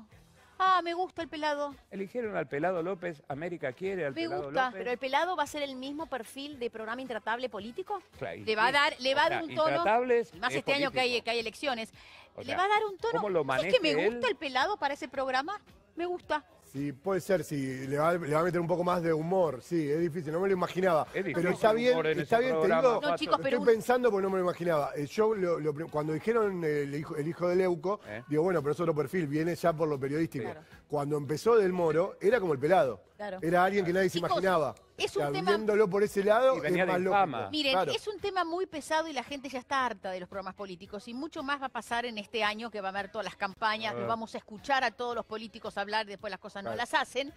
S2: Ah, me gusta el pelado.
S10: Eligieron al pelado López, América quiere al
S2: Me
S10: pelado
S2: gusta,
S10: López.
S3: ¿Pero el pelado va a ser el mismo perfil de programa intratable político?
S10: Claro,
S2: Le va a dar, le va a dar un tono.
S10: Intratables
S2: y Más
S10: es
S2: este año que hay, que hay elecciones.
S10: O
S2: le va a dar un tono.
S10: cómo lo
S2: ¿Sabes que me gusta
S10: él?
S2: el pelado para ese programa? Me gusta.
S1: Sí, puede ser, sí, le va, le va a meter un poco más de humor, sí, es difícil, no me lo imaginaba.
S10: Es difícil
S1: pero está bien, está bien, te digo,
S2: No, chicos, pero
S1: estoy pensando porque no me lo imaginaba. Eh, Yo, lo- lo cuando dijeron eh, el hijo, el hijo de Leuco,
S10: ¿Eh?
S1: digo, bueno, pero es otro perfil, viene ya por lo periodístico.
S2: Claro.
S1: Cuando empezó Del Moro, era como el pelado.
S3: Claro.
S1: Era alguien que nadie se imaginaba.
S2: es
S1: O sea,
S2: un tema-
S1: Viéndolo por ese lado,
S10: Y venía
S1: es
S10: de
S1: más.
S2: Miren,
S1: Claro.
S2: es un tema muy pesado y la gente ya está harta de los programas políticos y mucho más va a pasar en este año que va a haber todas las campañas,
S10: Ah.
S2: nos vamos a escuchar a todos los políticos hablar y después las cosas no las hacen.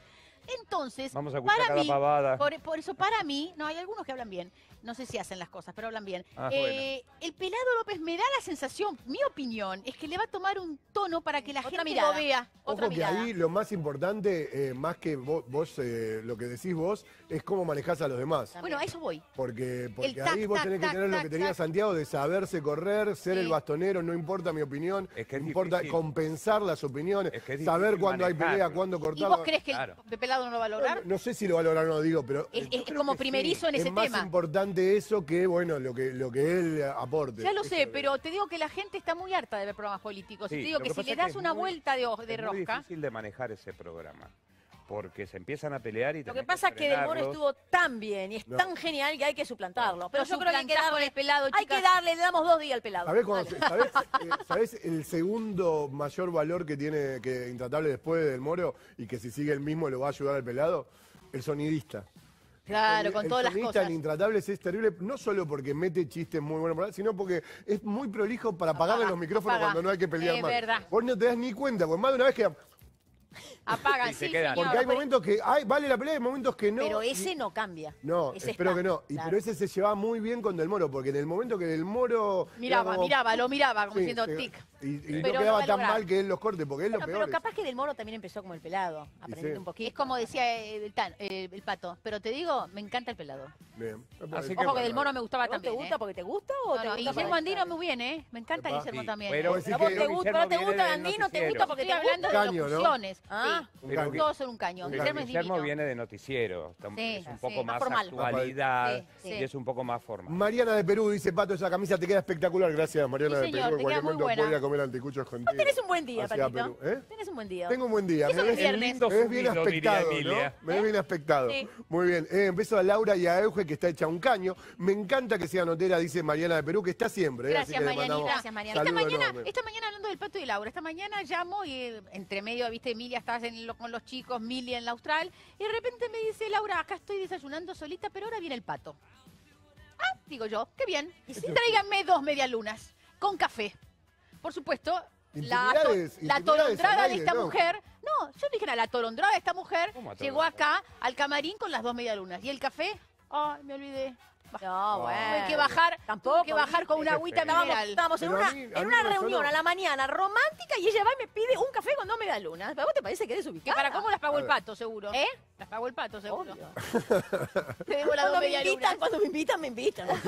S2: Entonces,
S10: Vamos a escuchar
S2: para
S10: cada
S2: mí,
S10: pavada.
S2: Por, por eso para mí, no, hay algunos que hablan bien, no sé si hacen las cosas, pero hablan bien.
S10: Ah,
S2: Eh, El pelado López me da la sensación, mi opinión, es que le va a tomar un tono para que la
S3: Otra
S2: gente
S3: mirada.
S2: lo vea.
S3: Otra
S1: Ojo que
S3: mirada.
S1: ahí lo más importante, eh, más que vos, vos, eh, lo que decís vos, es cómo manejás a los demás.
S2: Bueno, a eso voy.
S1: Porque, porque
S2: tac,
S1: ahí vos
S2: tac,
S1: tenés que
S2: tac,
S1: tener lo que tenía
S2: tac.
S1: Santiago de saberse correr, ser
S2: Sí.
S1: el bastonero, no importa mi opinión,
S10: Es que es
S1: importa
S10: difícil.
S1: compensar las opiniones,
S10: Es que es
S1: saber cuándo hay pelea, cuándo
S2: ¿Y
S1: cortarlo.
S2: vos crees que
S10: Claro.
S2: el pelado no lo va a lograr?
S1: No, no sé si lo va a lograr o no, digo, pero
S2: Es- es como primerizo en
S1: es
S2: ese
S1: más
S2: tema.
S1: importante eso que, bueno, lo que, lo que él aporte.
S2: Ya lo
S1: Eso
S2: sé,
S1: es
S2: pero te digo que la gente está muy harta de ver programas políticos. y te digo que,
S10: que
S2: si le
S10: es que
S2: das
S10: es
S2: una
S10: muy-
S2: vuelta de, de
S10: es muy
S2: rosca,
S10: difícil de manejar ese programa. Porque se empiezan a pelear y
S3: Lo que pasa es que Del Moro estuvo tan bien y es
S1: No.
S3: tan genial que hay que suplantarlo. Pero
S2: No
S3: yo creo que hay que darle
S2: el pelado,
S3: Hay que darle, le damos dos días al pelado.
S1: ¿Sabés, cuando
S3: Dale.
S1: se- sabés, eh, sabés el segundo mayor valor que tiene que Intratable después del Moro y que si sigue el mismo lo va a ayudar al pelado? El sonidista.
S2: claro,
S1: El-
S2: con
S1: el
S2: todas las
S1: sonidista
S2: cosas.
S1: en Intratables es terrible, no solo porque mete chistes muy buenos, sino porque es muy prolijo para apagarle
S2: Apaga,
S1: los micrófonos
S2: apaga.
S1: cuando no hay que pelear
S2: Es
S1: más.
S2: verdad.
S1: Vos no te das ni cuenta, porque más de una vez que...
S2: Apagan,
S10: Y se
S2: sí,
S10: quedan.
S2: señor.
S1: Porque hay momentos que ay, vale la pelea, hay momentos que no.
S3: Pero
S1: y-
S3: ese no cambia.
S1: No,
S3: Ese
S1: espero
S3: está,
S1: que no. Y,
S3: claro.
S1: Pero ese se llevaba muy bien con Del Moro, porque en el momento que Del Moro...
S2: Miraba,
S1: como-
S2: miraba, lo miraba, como
S1: Sí,
S2: tic.
S1: Y, y
S3: Pero
S1: no quedaba tan mal que él los corte, porque es lo
S3: Bueno,
S1: peor.
S3: pero capaz que Del Moro también empezó como el pelado, aprendiendo
S1: sí.
S3: un poquito.
S2: Es como decía el, tan- el- el pato, pero te digo, me encanta el pelado.
S1: Bien.
S10: Así
S2: Ojo que
S10: bueno,
S2: del mono me gustaba
S3: ¿A vos te
S2: también.
S3: gusta
S2: ¿eh?
S3: porque te gusta o
S2: No,
S3: te gusta
S2: Guillermo Andino muy bien, ¿eh? Me encanta. Guillermo también.
S10: pero-
S2: ¿eh?
S3: vos te gusta, Andino, te gusta porque
S2: Estoy
S3: te
S2: hablando de locuciones.
S3: Ah.
S10: Pero
S1: caño.
S2: Todos son un caño.
S1: Un
S2: Guillermo es
S10: Guillermo
S2: divino.
S10: viene de noticiero,
S2: Sí,
S10: es un
S2: sí,
S10: poco
S2: más
S10: más,
S3: formal.
S10: actualidad
S2: Sí, sí.
S10: y es un poco más formal.
S1: Mariana de Perú dice, Pato, esa camisa te queda espectacular. Gracias, Mariana
S2: Sí,
S1: de Perú. En cualquier momento
S2: buena.
S1: voy a comer anticuchos contigo.
S3: Tenés un buen día, Patito.
S1: Perú, ¿eh?
S3: Tenés un buen día.
S1: Tengo un buen día. Me
S3: es
S1: ves,
S3: viernes.
S1: me ves bien aspectado. Me ves bien aspectado. Muy bien. Eh, beso a Laura y a Euge, que está hecha un caño. Me encanta que sea notera, dice Mariana de Perú, que está siempre. eh,
S2: Gracias, Marianita.
S3: Gracias, Mariana.
S2: Esta mañana, hablando del pato y Laura, esta mañana llamo y eh, entre medio, viste, Emilia estabas en lo- con los chicos, Mili en la Austral, y de repente me dice, Laura, acá estoy desayunando solita, pero ahora viene el pato. Ah, digo yo, qué bien. Tráiganme dos medialunas con café. Por supuesto, la,
S1: al
S2: de esta
S1: ¿no?
S2: mujer. No, yo dije, la atolondrada de esta mujer
S10: ¿Cómo
S2: llegó acá al camarín con las dos medialunas. ¿Y el café? Ay, me olvidé. <laughs>
S3: No, bueno.
S2: Tuve que bajar,
S3: Tampoco,
S2: que bajar con una agüita mineral.
S3: estábamos en
S1: Pero
S3: una,
S1: a mí- a
S3: en
S1: mí
S3: una
S1: me
S3: reunión a la mañana romántica y ella va y me pide un café con dos medialunas. ¿A vos te parece que eres
S2: Que
S3: ubicada?
S2: para cómo las pagó el pato, seguro.
S3: ¿Eh?
S2: Las pagó el pato, seguro.
S3: Obvio. <laughs>
S2: Te debo las
S3: Cuando
S2: dos
S3: me, invitan, cuando me invitan, me invitan. <laughs>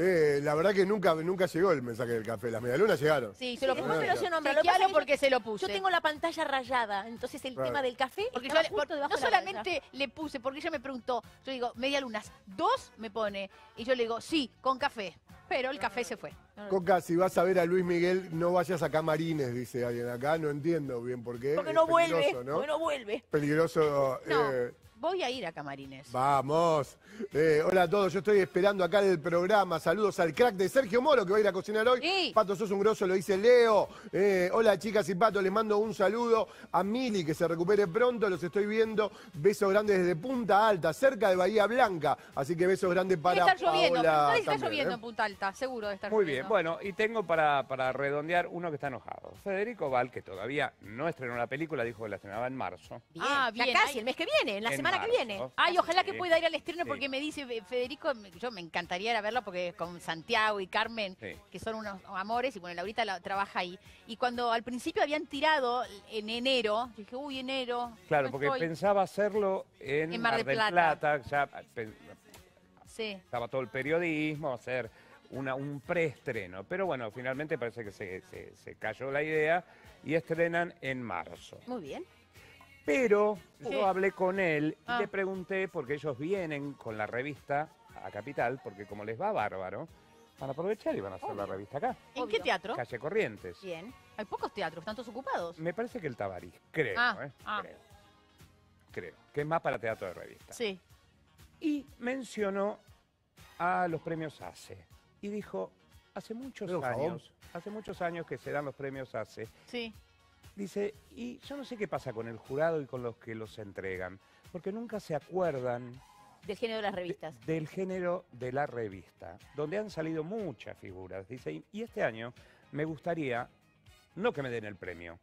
S1: Eh, la verdad que nunca, nunca llegó el mensaje del café. Las medialunas llegaron.
S2: Sí, se lo
S3: Después
S2: puse.
S3: me lo se nombra. Lo que
S2: Chequealo
S3: pasa es que
S2: porque
S3: yo-
S2: se lo puse.
S3: Yo tengo la pantalla rayada, entonces el
S1: Claro.
S3: tema del café
S2: Porque yo
S3: estaba
S2: le-
S3: justo
S2: por-
S3: debajo
S2: no
S3: de la raya.
S2: solamente le puse, porque ella me preguntó, yo digo, media lunas, dos me pone, y yo le digo, sí, con café, pero el café se fue.
S1: Coca, si vas a ver a Luis Miguel, no vayas a camarines, dice alguien acá. No entiendo bien por qué.
S3: Porque
S1: Es
S3: no vuelve,
S1: ¿no?
S3: porque no vuelve.
S1: Peligroso.
S2: No,
S1: eh,
S2: voy a ir a camarines.
S1: Vamos. Eh, hola a todos, yo estoy esperando acá el programa. Saludos al crack de Sergio Moro que va a ir a cocinar hoy.
S2: Sí.
S1: Pato, sos un grosso, lo dice Leo. Eh, hola chicas y Pato, les mando un saludo a Mili que se recupere pronto. Los estoy viendo. Besos grandes desde Punta Alta, cerca de Bahía Blanca. Así que besos grandes
S2: Debe
S1: para
S2: estar lloviendo,
S1: Paola
S2: está
S1: también,
S2: lloviendo
S1: ¿eh?
S2: en Punta Alta, seguro de estar
S10: Muy bien,
S2: lloviendo.
S10: bueno, y tengo para, para redondear uno que está enojado. Federico Val, que todavía no estrenó la película, dijo que la estrenaba en marzo.
S3: Bien,
S2: Ah,
S3: ya
S2: bien,
S3: casi,
S2: ahí-
S3: el mes que viene, la
S10: En
S3: semana que viene.
S2: Ay, ojalá que pueda ir al estreno
S10: Sí.
S2: Me dice Federico, yo me encantaría ir a verlo porque con Santiago y Carmen,
S10: Sí.
S2: que son unos amores, y bueno, Laurita la- trabaja ahí. Y cuando al principio habían tirado en enero, dije, uy, enero.
S10: Claro,
S2: no
S10: porque
S2: estoy".
S10: pensaba hacerlo en,
S2: En
S10: Mar,
S2: Mar del Plata.
S10: Plata, ya
S2: Sí.
S10: estaba todo el periodismo, hacer una, un preestreno. Pero bueno, finalmente parece que se, se- se cayó la idea y estrenan en marzo.
S3: Muy bien.
S10: Pero
S2: Sí.
S10: yo hablé con él y
S2: Ah.
S10: le pregunté, porque ellos vienen con la revista a Capital, porque como les va bárbaro, van a aprovechar y van a hacer la revista acá,
S2: ¿En
S3: Obvio.
S2: qué teatro?
S10: Calle Corrientes.
S3: Bien.
S2: Hay pocos teatros, están todos ocupados.
S10: Me parece que el Tabarís, creo,
S2: Ah,
S10: ¿eh?
S2: ah.
S10: Creo. Creo. Que es más para teatro de revista.
S2: Sí.
S10: Y mencionó a los premios ACE. Y dijo, hace muchos
S1: Pero,
S10: años, hace muchos años que se dan los premios ACE.
S2: Sí.
S10: Dice, y yo no sé qué pasa con el jurado y con los que los entregan, porque nunca se acuerdan
S3: Del género de las revistas.
S10: del género de la revista, donde han salido muchas figuras. Dice, y- y este año me gustaría, no que me den el premio,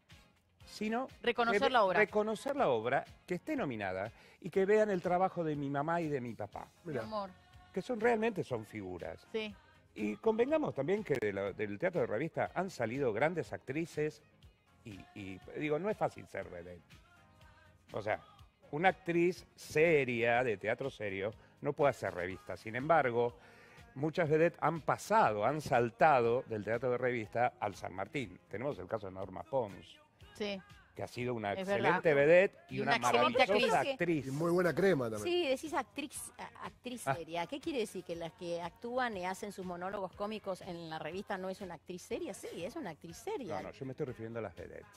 S10: sino
S2: Reconocer
S10: que
S2: la obra.
S10: Reconocer la obra, que esté nominada y que vean el trabajo de mi mamá y de mi papá,
S2: Mi amor.
S10: que son realmente son figuras.
S2: Sí.
S10: Y convengamos también que de la- del teatro de revista han salido grandes actrices y, digo, no es fácil ser vedette. O sea, una actriz seria, de teatro serio, no puede hacer revista. Sin embargo, muchas vedettes han pasado, han saltado del teatro de revista al San Martín. Tenemos el caso de Norma Pons,
S2: Sí.
S10: Que ha sido una
S2: Es
S10: excelente
S2: verdad.
S10: vedette y,
S2: Y
S10: una,
S2: una excelente
S10: maravillosa
S3: actriz.
S10: actriz.
S1: Y muy buena crema también.
S3: Sí, decís actriz, actriz
S10: Ah.
S3: seria. ¿Qué quiere decir? ¿Que las que actúan y hacen sus monólogos cómicos en la revista no es una actriz seria? Sí, es una actriz seria.
S10: No, no, yo me estoy refiriendo a las vedettes.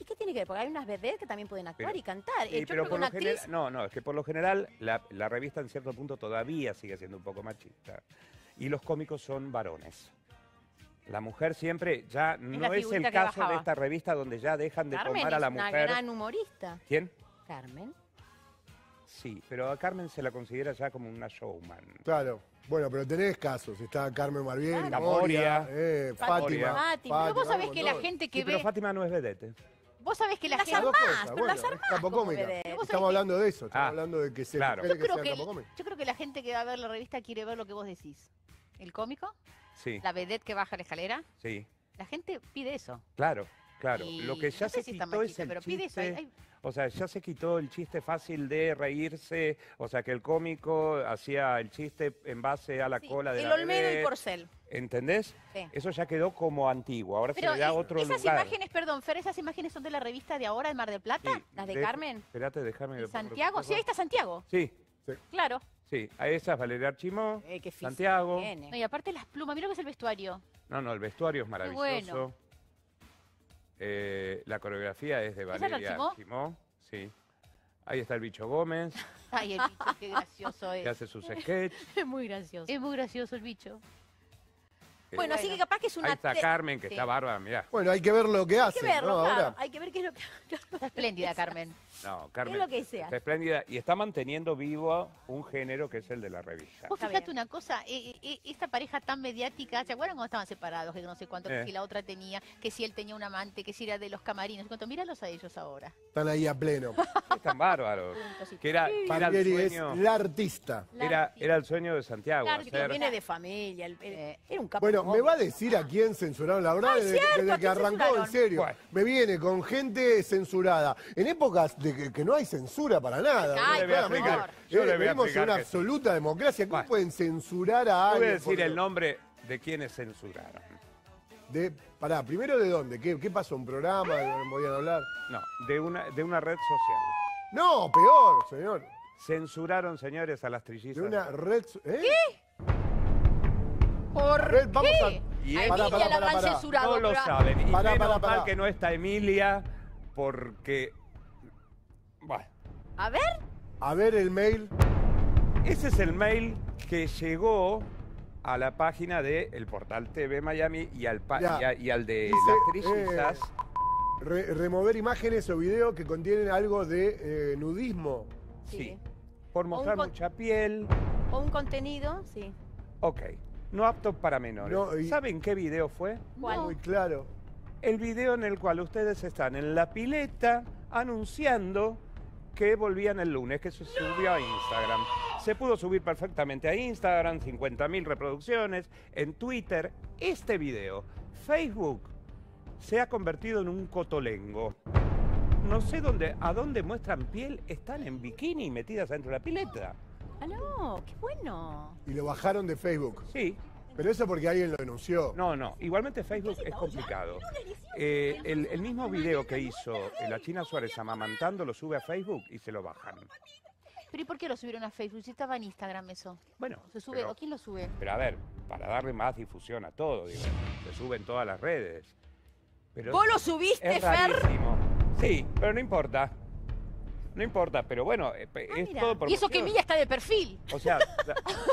S3: ¿Y qué tiene que ver? Porque hay unas vedettes que también pueden actuar
S10: Pero-
S3: y cantar.
S10: Sí,
S3: Eh, Yo
S10: pero
S3: creo que
S10: por
S3: una
S10: lo general, no, no, es que por lo general la, la revista en cierto punto todavía sigue siendo un poco machista. Y los cómicos son varones. La mujer siempre ya no es el caso de esta revista donde ya dejan de
S3: Carmen
S10: tomar a
S3: es
S10: la
S3: una
S10: mujer.
S3: gran humorista.
S10: ¿Quién?
S3: Carmen.
S10: Sí, pero a Carmen se la considera ya como una showman.
S1: Claro. Bueno, pero tenés casos. Está Carmen Marbieri,
S10: Claro.
S1: Moria,
S10: Moria,
S1: eh,
S10: Fátima.
S1: Fátima.
S3: Fátima.
S2: Pero vos sabés que la gente que
S10: Sí, pero
S2: ve...
S10: Fátima no es vedette.
S2: Vos sabés que la
S3: Las
S2: gente...
S1: Las
S3: armás, pero las
S1: bueno,
S3: armás
S1: es
S3: como.
S2: Vos sabés
S1: Estamos
S2: que-
S1: hablando de eso, estamos
S10: Ah,
S1: hablando de que se
S10: claro.
S2: Yo
S1: que
S2: creo que, el- yo creo que la gente que va a ver la revista quiere ver lo que vos decís. ¿El cómico?
S10: Sí,
S2: ¿La vedette que baja la escalera?
S10: sí,
S2: La gente pide eso.
S10: claro, claro.
S2: Y
S10: Lo que ya
S2: no sé
S10: se
S2: si
S10: quitó es el
S2: pero pide eso.
S10: chiste...
S2: Hay- hay-
S10: O sea, ya se quitó el chiste fácil de reírse, o sea, que el cómico hacía el chiste en base a la
S3: Sí,
S10: cola de
S3: el
S10: la
S3: Olmedo y. Porcel.
S10: ¿Entendés?
S3: Sí.
S10: Eso ya quedó como antiguo, ahora
S2: Pero
S10: se le da
S2: es-
S10: otro
S2: esas
S10: lugar.
S2: imágenes, perdón, Fer, esas imágenes son de la revista de ahora de Mar del Plata.
S10: Sí,
S3: ¿Las de Carmen?
S10: Espérate, déjame...
S2: ¿De Santiago? Sí, ahí está Santiago.
S10: Sí,
S2: Claro.
S10: Sí, a esas Valeria Archimó,
S3: Eh, qué físico
S10: Santiago.
S3: tiene.
S2: No, y aparte las plumas, mira lo que es el vestuario.
S10: No, no, el vestuario es maravilloso.
S2: bueno.
S10: Eh, la coreografía es de
S2: ¿Esa la
S10: Valeria
S2: archivó?
S10: Simó. Sí. Ahí está el bicho Gómez, <laughs>
S2: Ay, el bicho, qué gracioso
S10: que
S2: es.
S10: hace sus sketches. <laughs>
S3: Es muy gracioso.
S2: Es muy gracioso el bicho.
S3: Bueno, así que capaz que es una...
S10: Ahí está
S3: te-
S10: Carmen, que
S3: Sí.
S10: está bárbara, mirá.
S1: Bueno, hay que ver lo que
S3: Hay
S1: hace,
S3: que verlo,
S1: ¿no?
S3: claro.
S1: Ahora.
S3: Hay que ver qué es lo que... <laughs>
S2: Está espléndida, Carmen.
S10: No, Carmen.
S3: Es lo que sea.
S10: Está espléndida y está manteniendo vivo un género que es el de la revista.
S2: Vos fíjate una cosa, eh, eh, esta pareja tan mediática, ¿se acuerdan cuando estaban separados? Que no sé cuánto,
S10: Eh.
S2: que si la otra tenía, que si él tenía un amante, que si era de los camarines, no sé cuánto. Míralos a ellos ahora.
S1: Están ahí a pleno. <laughs>
S10: Están bárbaros. Que era, que era el
S1: Palmieri es
S10: sueño.
S1: la artista.
S10: Era, era el sueño de Santiago.
S3: Claro, que
S10: hacer-
S3: viene de familia. el- el- era un capo.
S1: Bueno, ¿me va a decir a quién censuraron? La verdad, desde,
S3: cierto,
S1: desde
S3: ¿a
S1: que arrancó, en serio.
S10: Bueno.
S1: Me viene con gente censurada. En épocas de que, que no hay censura para nada.
S3: Ay,
S10: Yo le voy a
S1: Claramente,
S10: explicar, yo le voy a
S1: vivimos en una
S10: que
S1: absoluta democracia. ¿Cómo
S10: Bueno.
S1: pueden censurar a
S10: voy a decir
S1: por-
S10: el nombre de quienes censuraron.
S1: De, pará, primero de dónde? ¿Qué, qué pasó? ¿Un programa? ¿De dónde podían hablar?
S10: No, de una, de una red social.
S1: No, peor, señor.
S10: Censuraron, señores, a las
S1: De
S10: trillizas.
S1: una red. so- ¿eh?
S2: ¿Por
S1: Red, vamos a-
S2: qué?
S10: Y
S2: a
S10: es-
S2: Emilia
S1: Pará, pará,
S2: la
S1: pará.
S2: censurado.
S10: No lo
S2: pero-
S10: saben. Y
S1: Pará,
S10: menos mal que no está Emilia, porque... Bueno,
S3: A ver,
S1: A ver el mail.
S10: ese es el mail que llegó a la página del portal TV Miami y al, pa-
S1: Ya.
S10: y, a- y al de
S1: Dice,
S10: las trillizas.
S1: Re- remover imágenes o videos que contienen algo de eh, nudismo.
S10: sí. Por mostrar mucha piel.
S3: o un contenido, sí.
S10: Ok. No apto para menores.
S1: No, y-
S10: ¿Saben qué video fue?
S3: ¿Cuál?
S1: Muy claro.
S10: El video en el cual ustedes están en la pileta anunciando que volvían el lunes, que se subió a Instagram. Se pudo subir perfectamente a Instagram, 50.000 reproducciones, en Twitter. Este video, Facebook, se ha convertido en un cotolengo. No sé dónde, a dónde muestran piel, están en bikini metidas dentro de la pileta.
S3: Ah, no, qué bueno.
S1: Y lo bajaron de Facebook.
S10: Sí.
S1: Pero eso porque alguien lo denunció.
S10: No, no. Igualmente Facebook es complicado. Eh, el, el mismo video que hizo eh, la China Suárez amamantando lo sube a Facebook y se lo bajan.
S2: Pero ¿y por qué lo subieron a Facebook? Si estaba en Instagram eso.
S10: Bueno,
S2: ¿Se sube?
S10: pero-
S2: ¿O quién lo sube?
S10: Pero a ver, para darle más difusión a todo, digo, se sube en todas las redes. Pero
S3: ¿Vos lo subiste,
S10: es
S3: Fer?
S10: Sí, pero no importa. No importa, pero bueno, eh, pe- es
S3: mira.
S10: todo por
S2: Y eso que Emilia está de perfil
S10: O sea, la-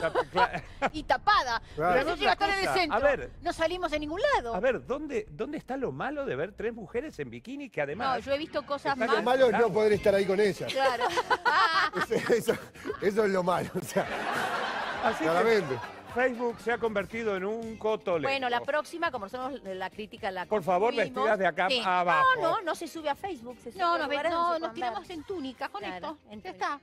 S10: la- <laughs> cla-
S2: y tapada.
S1: Claro.
S2: Pero no llega a estar en el
S10: cosa,
S2: centro.
S10: a ver.
S2: No salimos en ningún lado.
S10: a ver, ¿dónde, ¿dónde está lo malo de ver tres mujeres en bikini que
S2: no,
S10: además...
S2: yo he visto cosas
S10: Está
S2: más.
S1: Lo malo es no poder estar ahí con ella.
S2: Claro. <laughs>
S1: Eso, eso- eso es lo malo. O sea,
S10: Así que
S1: claramente.
S10: Facebook se ha convertido en un cotolengo.
S3: Bueno, la próxima, como nosotros la crítica la
S10: Por favor, vestidas de acá
S2: Sí.
S10: abajo.
S3: No, no, no se sube a Facebook. Se sube
S2: No,
S3: a
S2: no,
S3: donde se
S2: nos tiramos en túnica con
S3: Claro,
S2: esto. Ya está.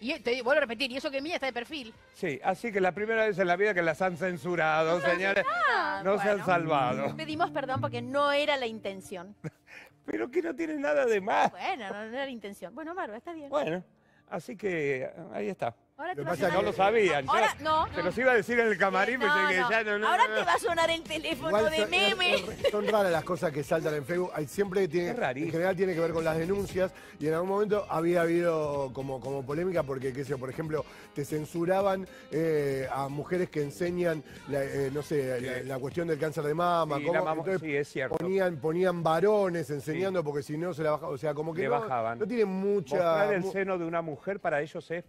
S2: Y eh, te vuelvo a repetir, y eso que Emilia está de perfil.
S10: Sí, así que la primera vez en la vida que las han censurado, señores.
S3: Ah,
S10: No se han salvado.
S3: Pedimos perdón porque no era la intención. <laughs>
S10: Pero que no tiene nada de más.
S3: Bueno, no, no era la intención. Bueno, Marva, está bien.
S10: Bueno, así que ahí está.
S3: Ahora te
S1: Lo pasa
S10: No lo sabían.
S3: Ahora, no.
S10: Se los iba a decir en el camarín,
S3: No,
S10: que
S3: no.
S10: ya no, no,
S3: Ahora
S10: no,
S3: te va a sonar el teléfono
S1: Igual
S3: de
S1: son,
S3: meme.
S1: son raras las cosas que saltan en Facebook. Hay- Siempre tiene, en general tiene que ver con las denuncias y en algún momento había habido como, como polémica porque, qué sé yo, por ejemplo, te censuraban eh, a mujeres que enseñan, la, eh, no sé, la, la cuestión del cáncer de mama.
S10: Sí,
S1: cómo-
S10: la mama-
S1: entonces
S10: sí, es cierto.
S1: Ponían, ponían varones enseñando porque si no se la bajaban. O sea, como que
S10: Le
S1: no,
S10: bajaban.
S1: no tiene mucha...
S10: Mostrar el
S1: mu-
S10: seno de una mujer para ellos es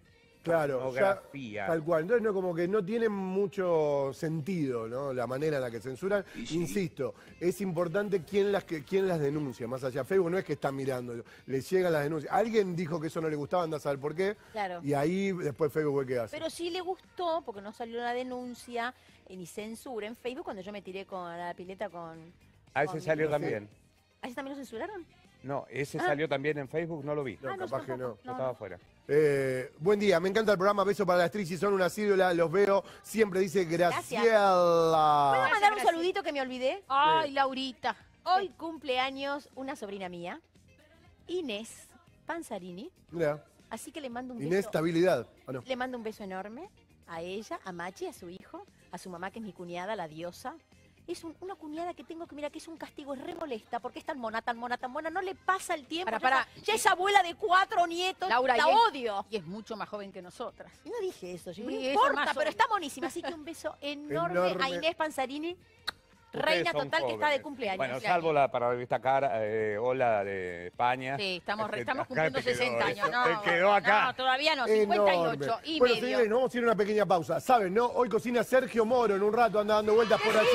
S1: Claro, ya- tal cual. Entonces, no, como que no tiene mucho sentido, ¿no? La manera en la que censuran. Insisto, es importante quién las, que, quién las denuncia. Más allá, Facebook no es que está mirando, le llegan las denuncias. Alguien dijo que eso no le gustaba, anda a saber por qué.
S3: Claro.
S1: Y ahí después Facebook ve qué hace.
S3: Pero sí le gustó, porque no salió la denuncia eh, ni censura en Facebook cuando yo me tiré con la pileta con.
S10: A
S3: con
S10: ese salió también.
S3: ¿A ese también lo censuraron?
S10: No, ese
S3: Ah.
S10: salió también en Facebook, no lo vi.
S1: No,
S3: Ah, no,
S1: capaz que no.
S10: Yo estaba afuera.
S1: Eh, buen día, me encanta el programa. Beso para las Tricis, son una ídola, los veo. Siempre dice
S3: Gracias.
S1: Graciela.
S3: ¿Puedo mandar un saludito que me olvidé?
S2: Ay, Laurita.
S3: Hoy cumpleaños una sobrina mía, Inés Panzarini.
S1: Mira,
S3: Así que le mando un beso.
S1: inestabilidad. ¿o no?
S3: Le mando un beso enorme a ella, a Machi, a su hijo, a su mamá, que es mi cuñada, la diosa. Es un- una cuñada que tengo que, mira, que es un castigo, es re molesta, porque es tan mona, tan mona, tan mona, no le pasa el tiempo.
S2: Para,
S3: ya
S2: para.
S3: Ya es abuela de cuatro nietos,
S2: Laura,
S3: la
S2: y es-
S3: odio.
S2: Y es mucho más joven que nosotras.
S3: Y no dije eso, yo,
S2: Sí,
S3: no importa, pero
S2: obvio.
S3: está monísima. Así que un beso <laughs> enorme, a. Inés Panzarini. Reina total que está de cumpleaños.
S10: Bueno, salvo la para Cara, eh, Hola de España.
S2: Sí, estamos, estamos cumpliendo
S10: te quedó
S2: 60 años.
S10: eso,
S2: No,
S10: te quedó acá.
S2: no, todavía no,
S1: Enorme.
S2: 58 y
S1: bueno,
S2: medio.
S1: señores, nos vamos a ir a una pequeña pausa. ¿Saben, no? Hoy cocina Sergio Moro en un rato, anda dando vueltas por allí.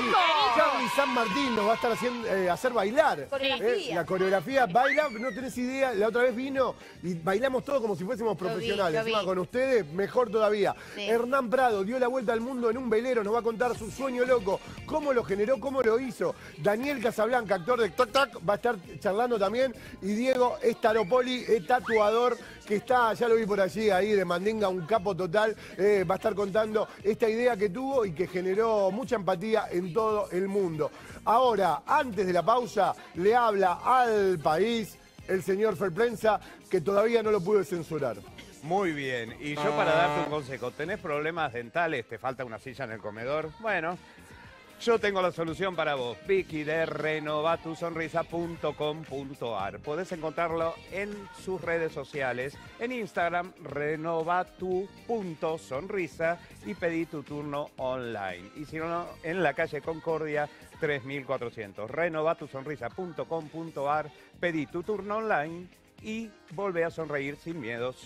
S1: Charlie San Martín nos va a estar haciendo eh, hacer bailar.
S3: Coreografía.
S1: Eh, la coreografía, baila, no tenés idea. La otra vez vino y bailamos todo como si fuésemos
S2: Lo vi,
S1: profesionales.
S2: lo vi.
S1: Encima con ustedes, mejor todavía.
S2: Sí.
S1: Hernán Prado dio la vuelta al mundo en un velero, nos va a contar su sueño loco, cómo lo generó, cómo lo hizo. Daniel Casablanca, actor de Toc Toc, va a estar charlando también. Y Diego Estaropoli, eh, tatuador, que está, ya lo vi por allí, ahí de Mandinga, un capo total, eh, va a estar contando esta idea que tuvo y que generó mucha empatía en todo el mundo. Ahora, antes de la pausa, le habla al país el señor Ferprensa, que todavía no lo pude censurar.
S10: Muy bien. Y yo para darte un consejo, ¿tenés problemas dentales? ¿Te falta una silla en el comedor? Bueno, yo tengo la solución para vos. Vicky de renovatuSonrisa.com.ar. Podés encontrarlo en sus redes sociales. En Instagram, renovatu.sonrisa y pedí tu turno online. Y si no, en la calle Concordia 3400. RenovatuSonrisa.com.ar. Pedí tu turno online y volvé a sonreír sin miedos.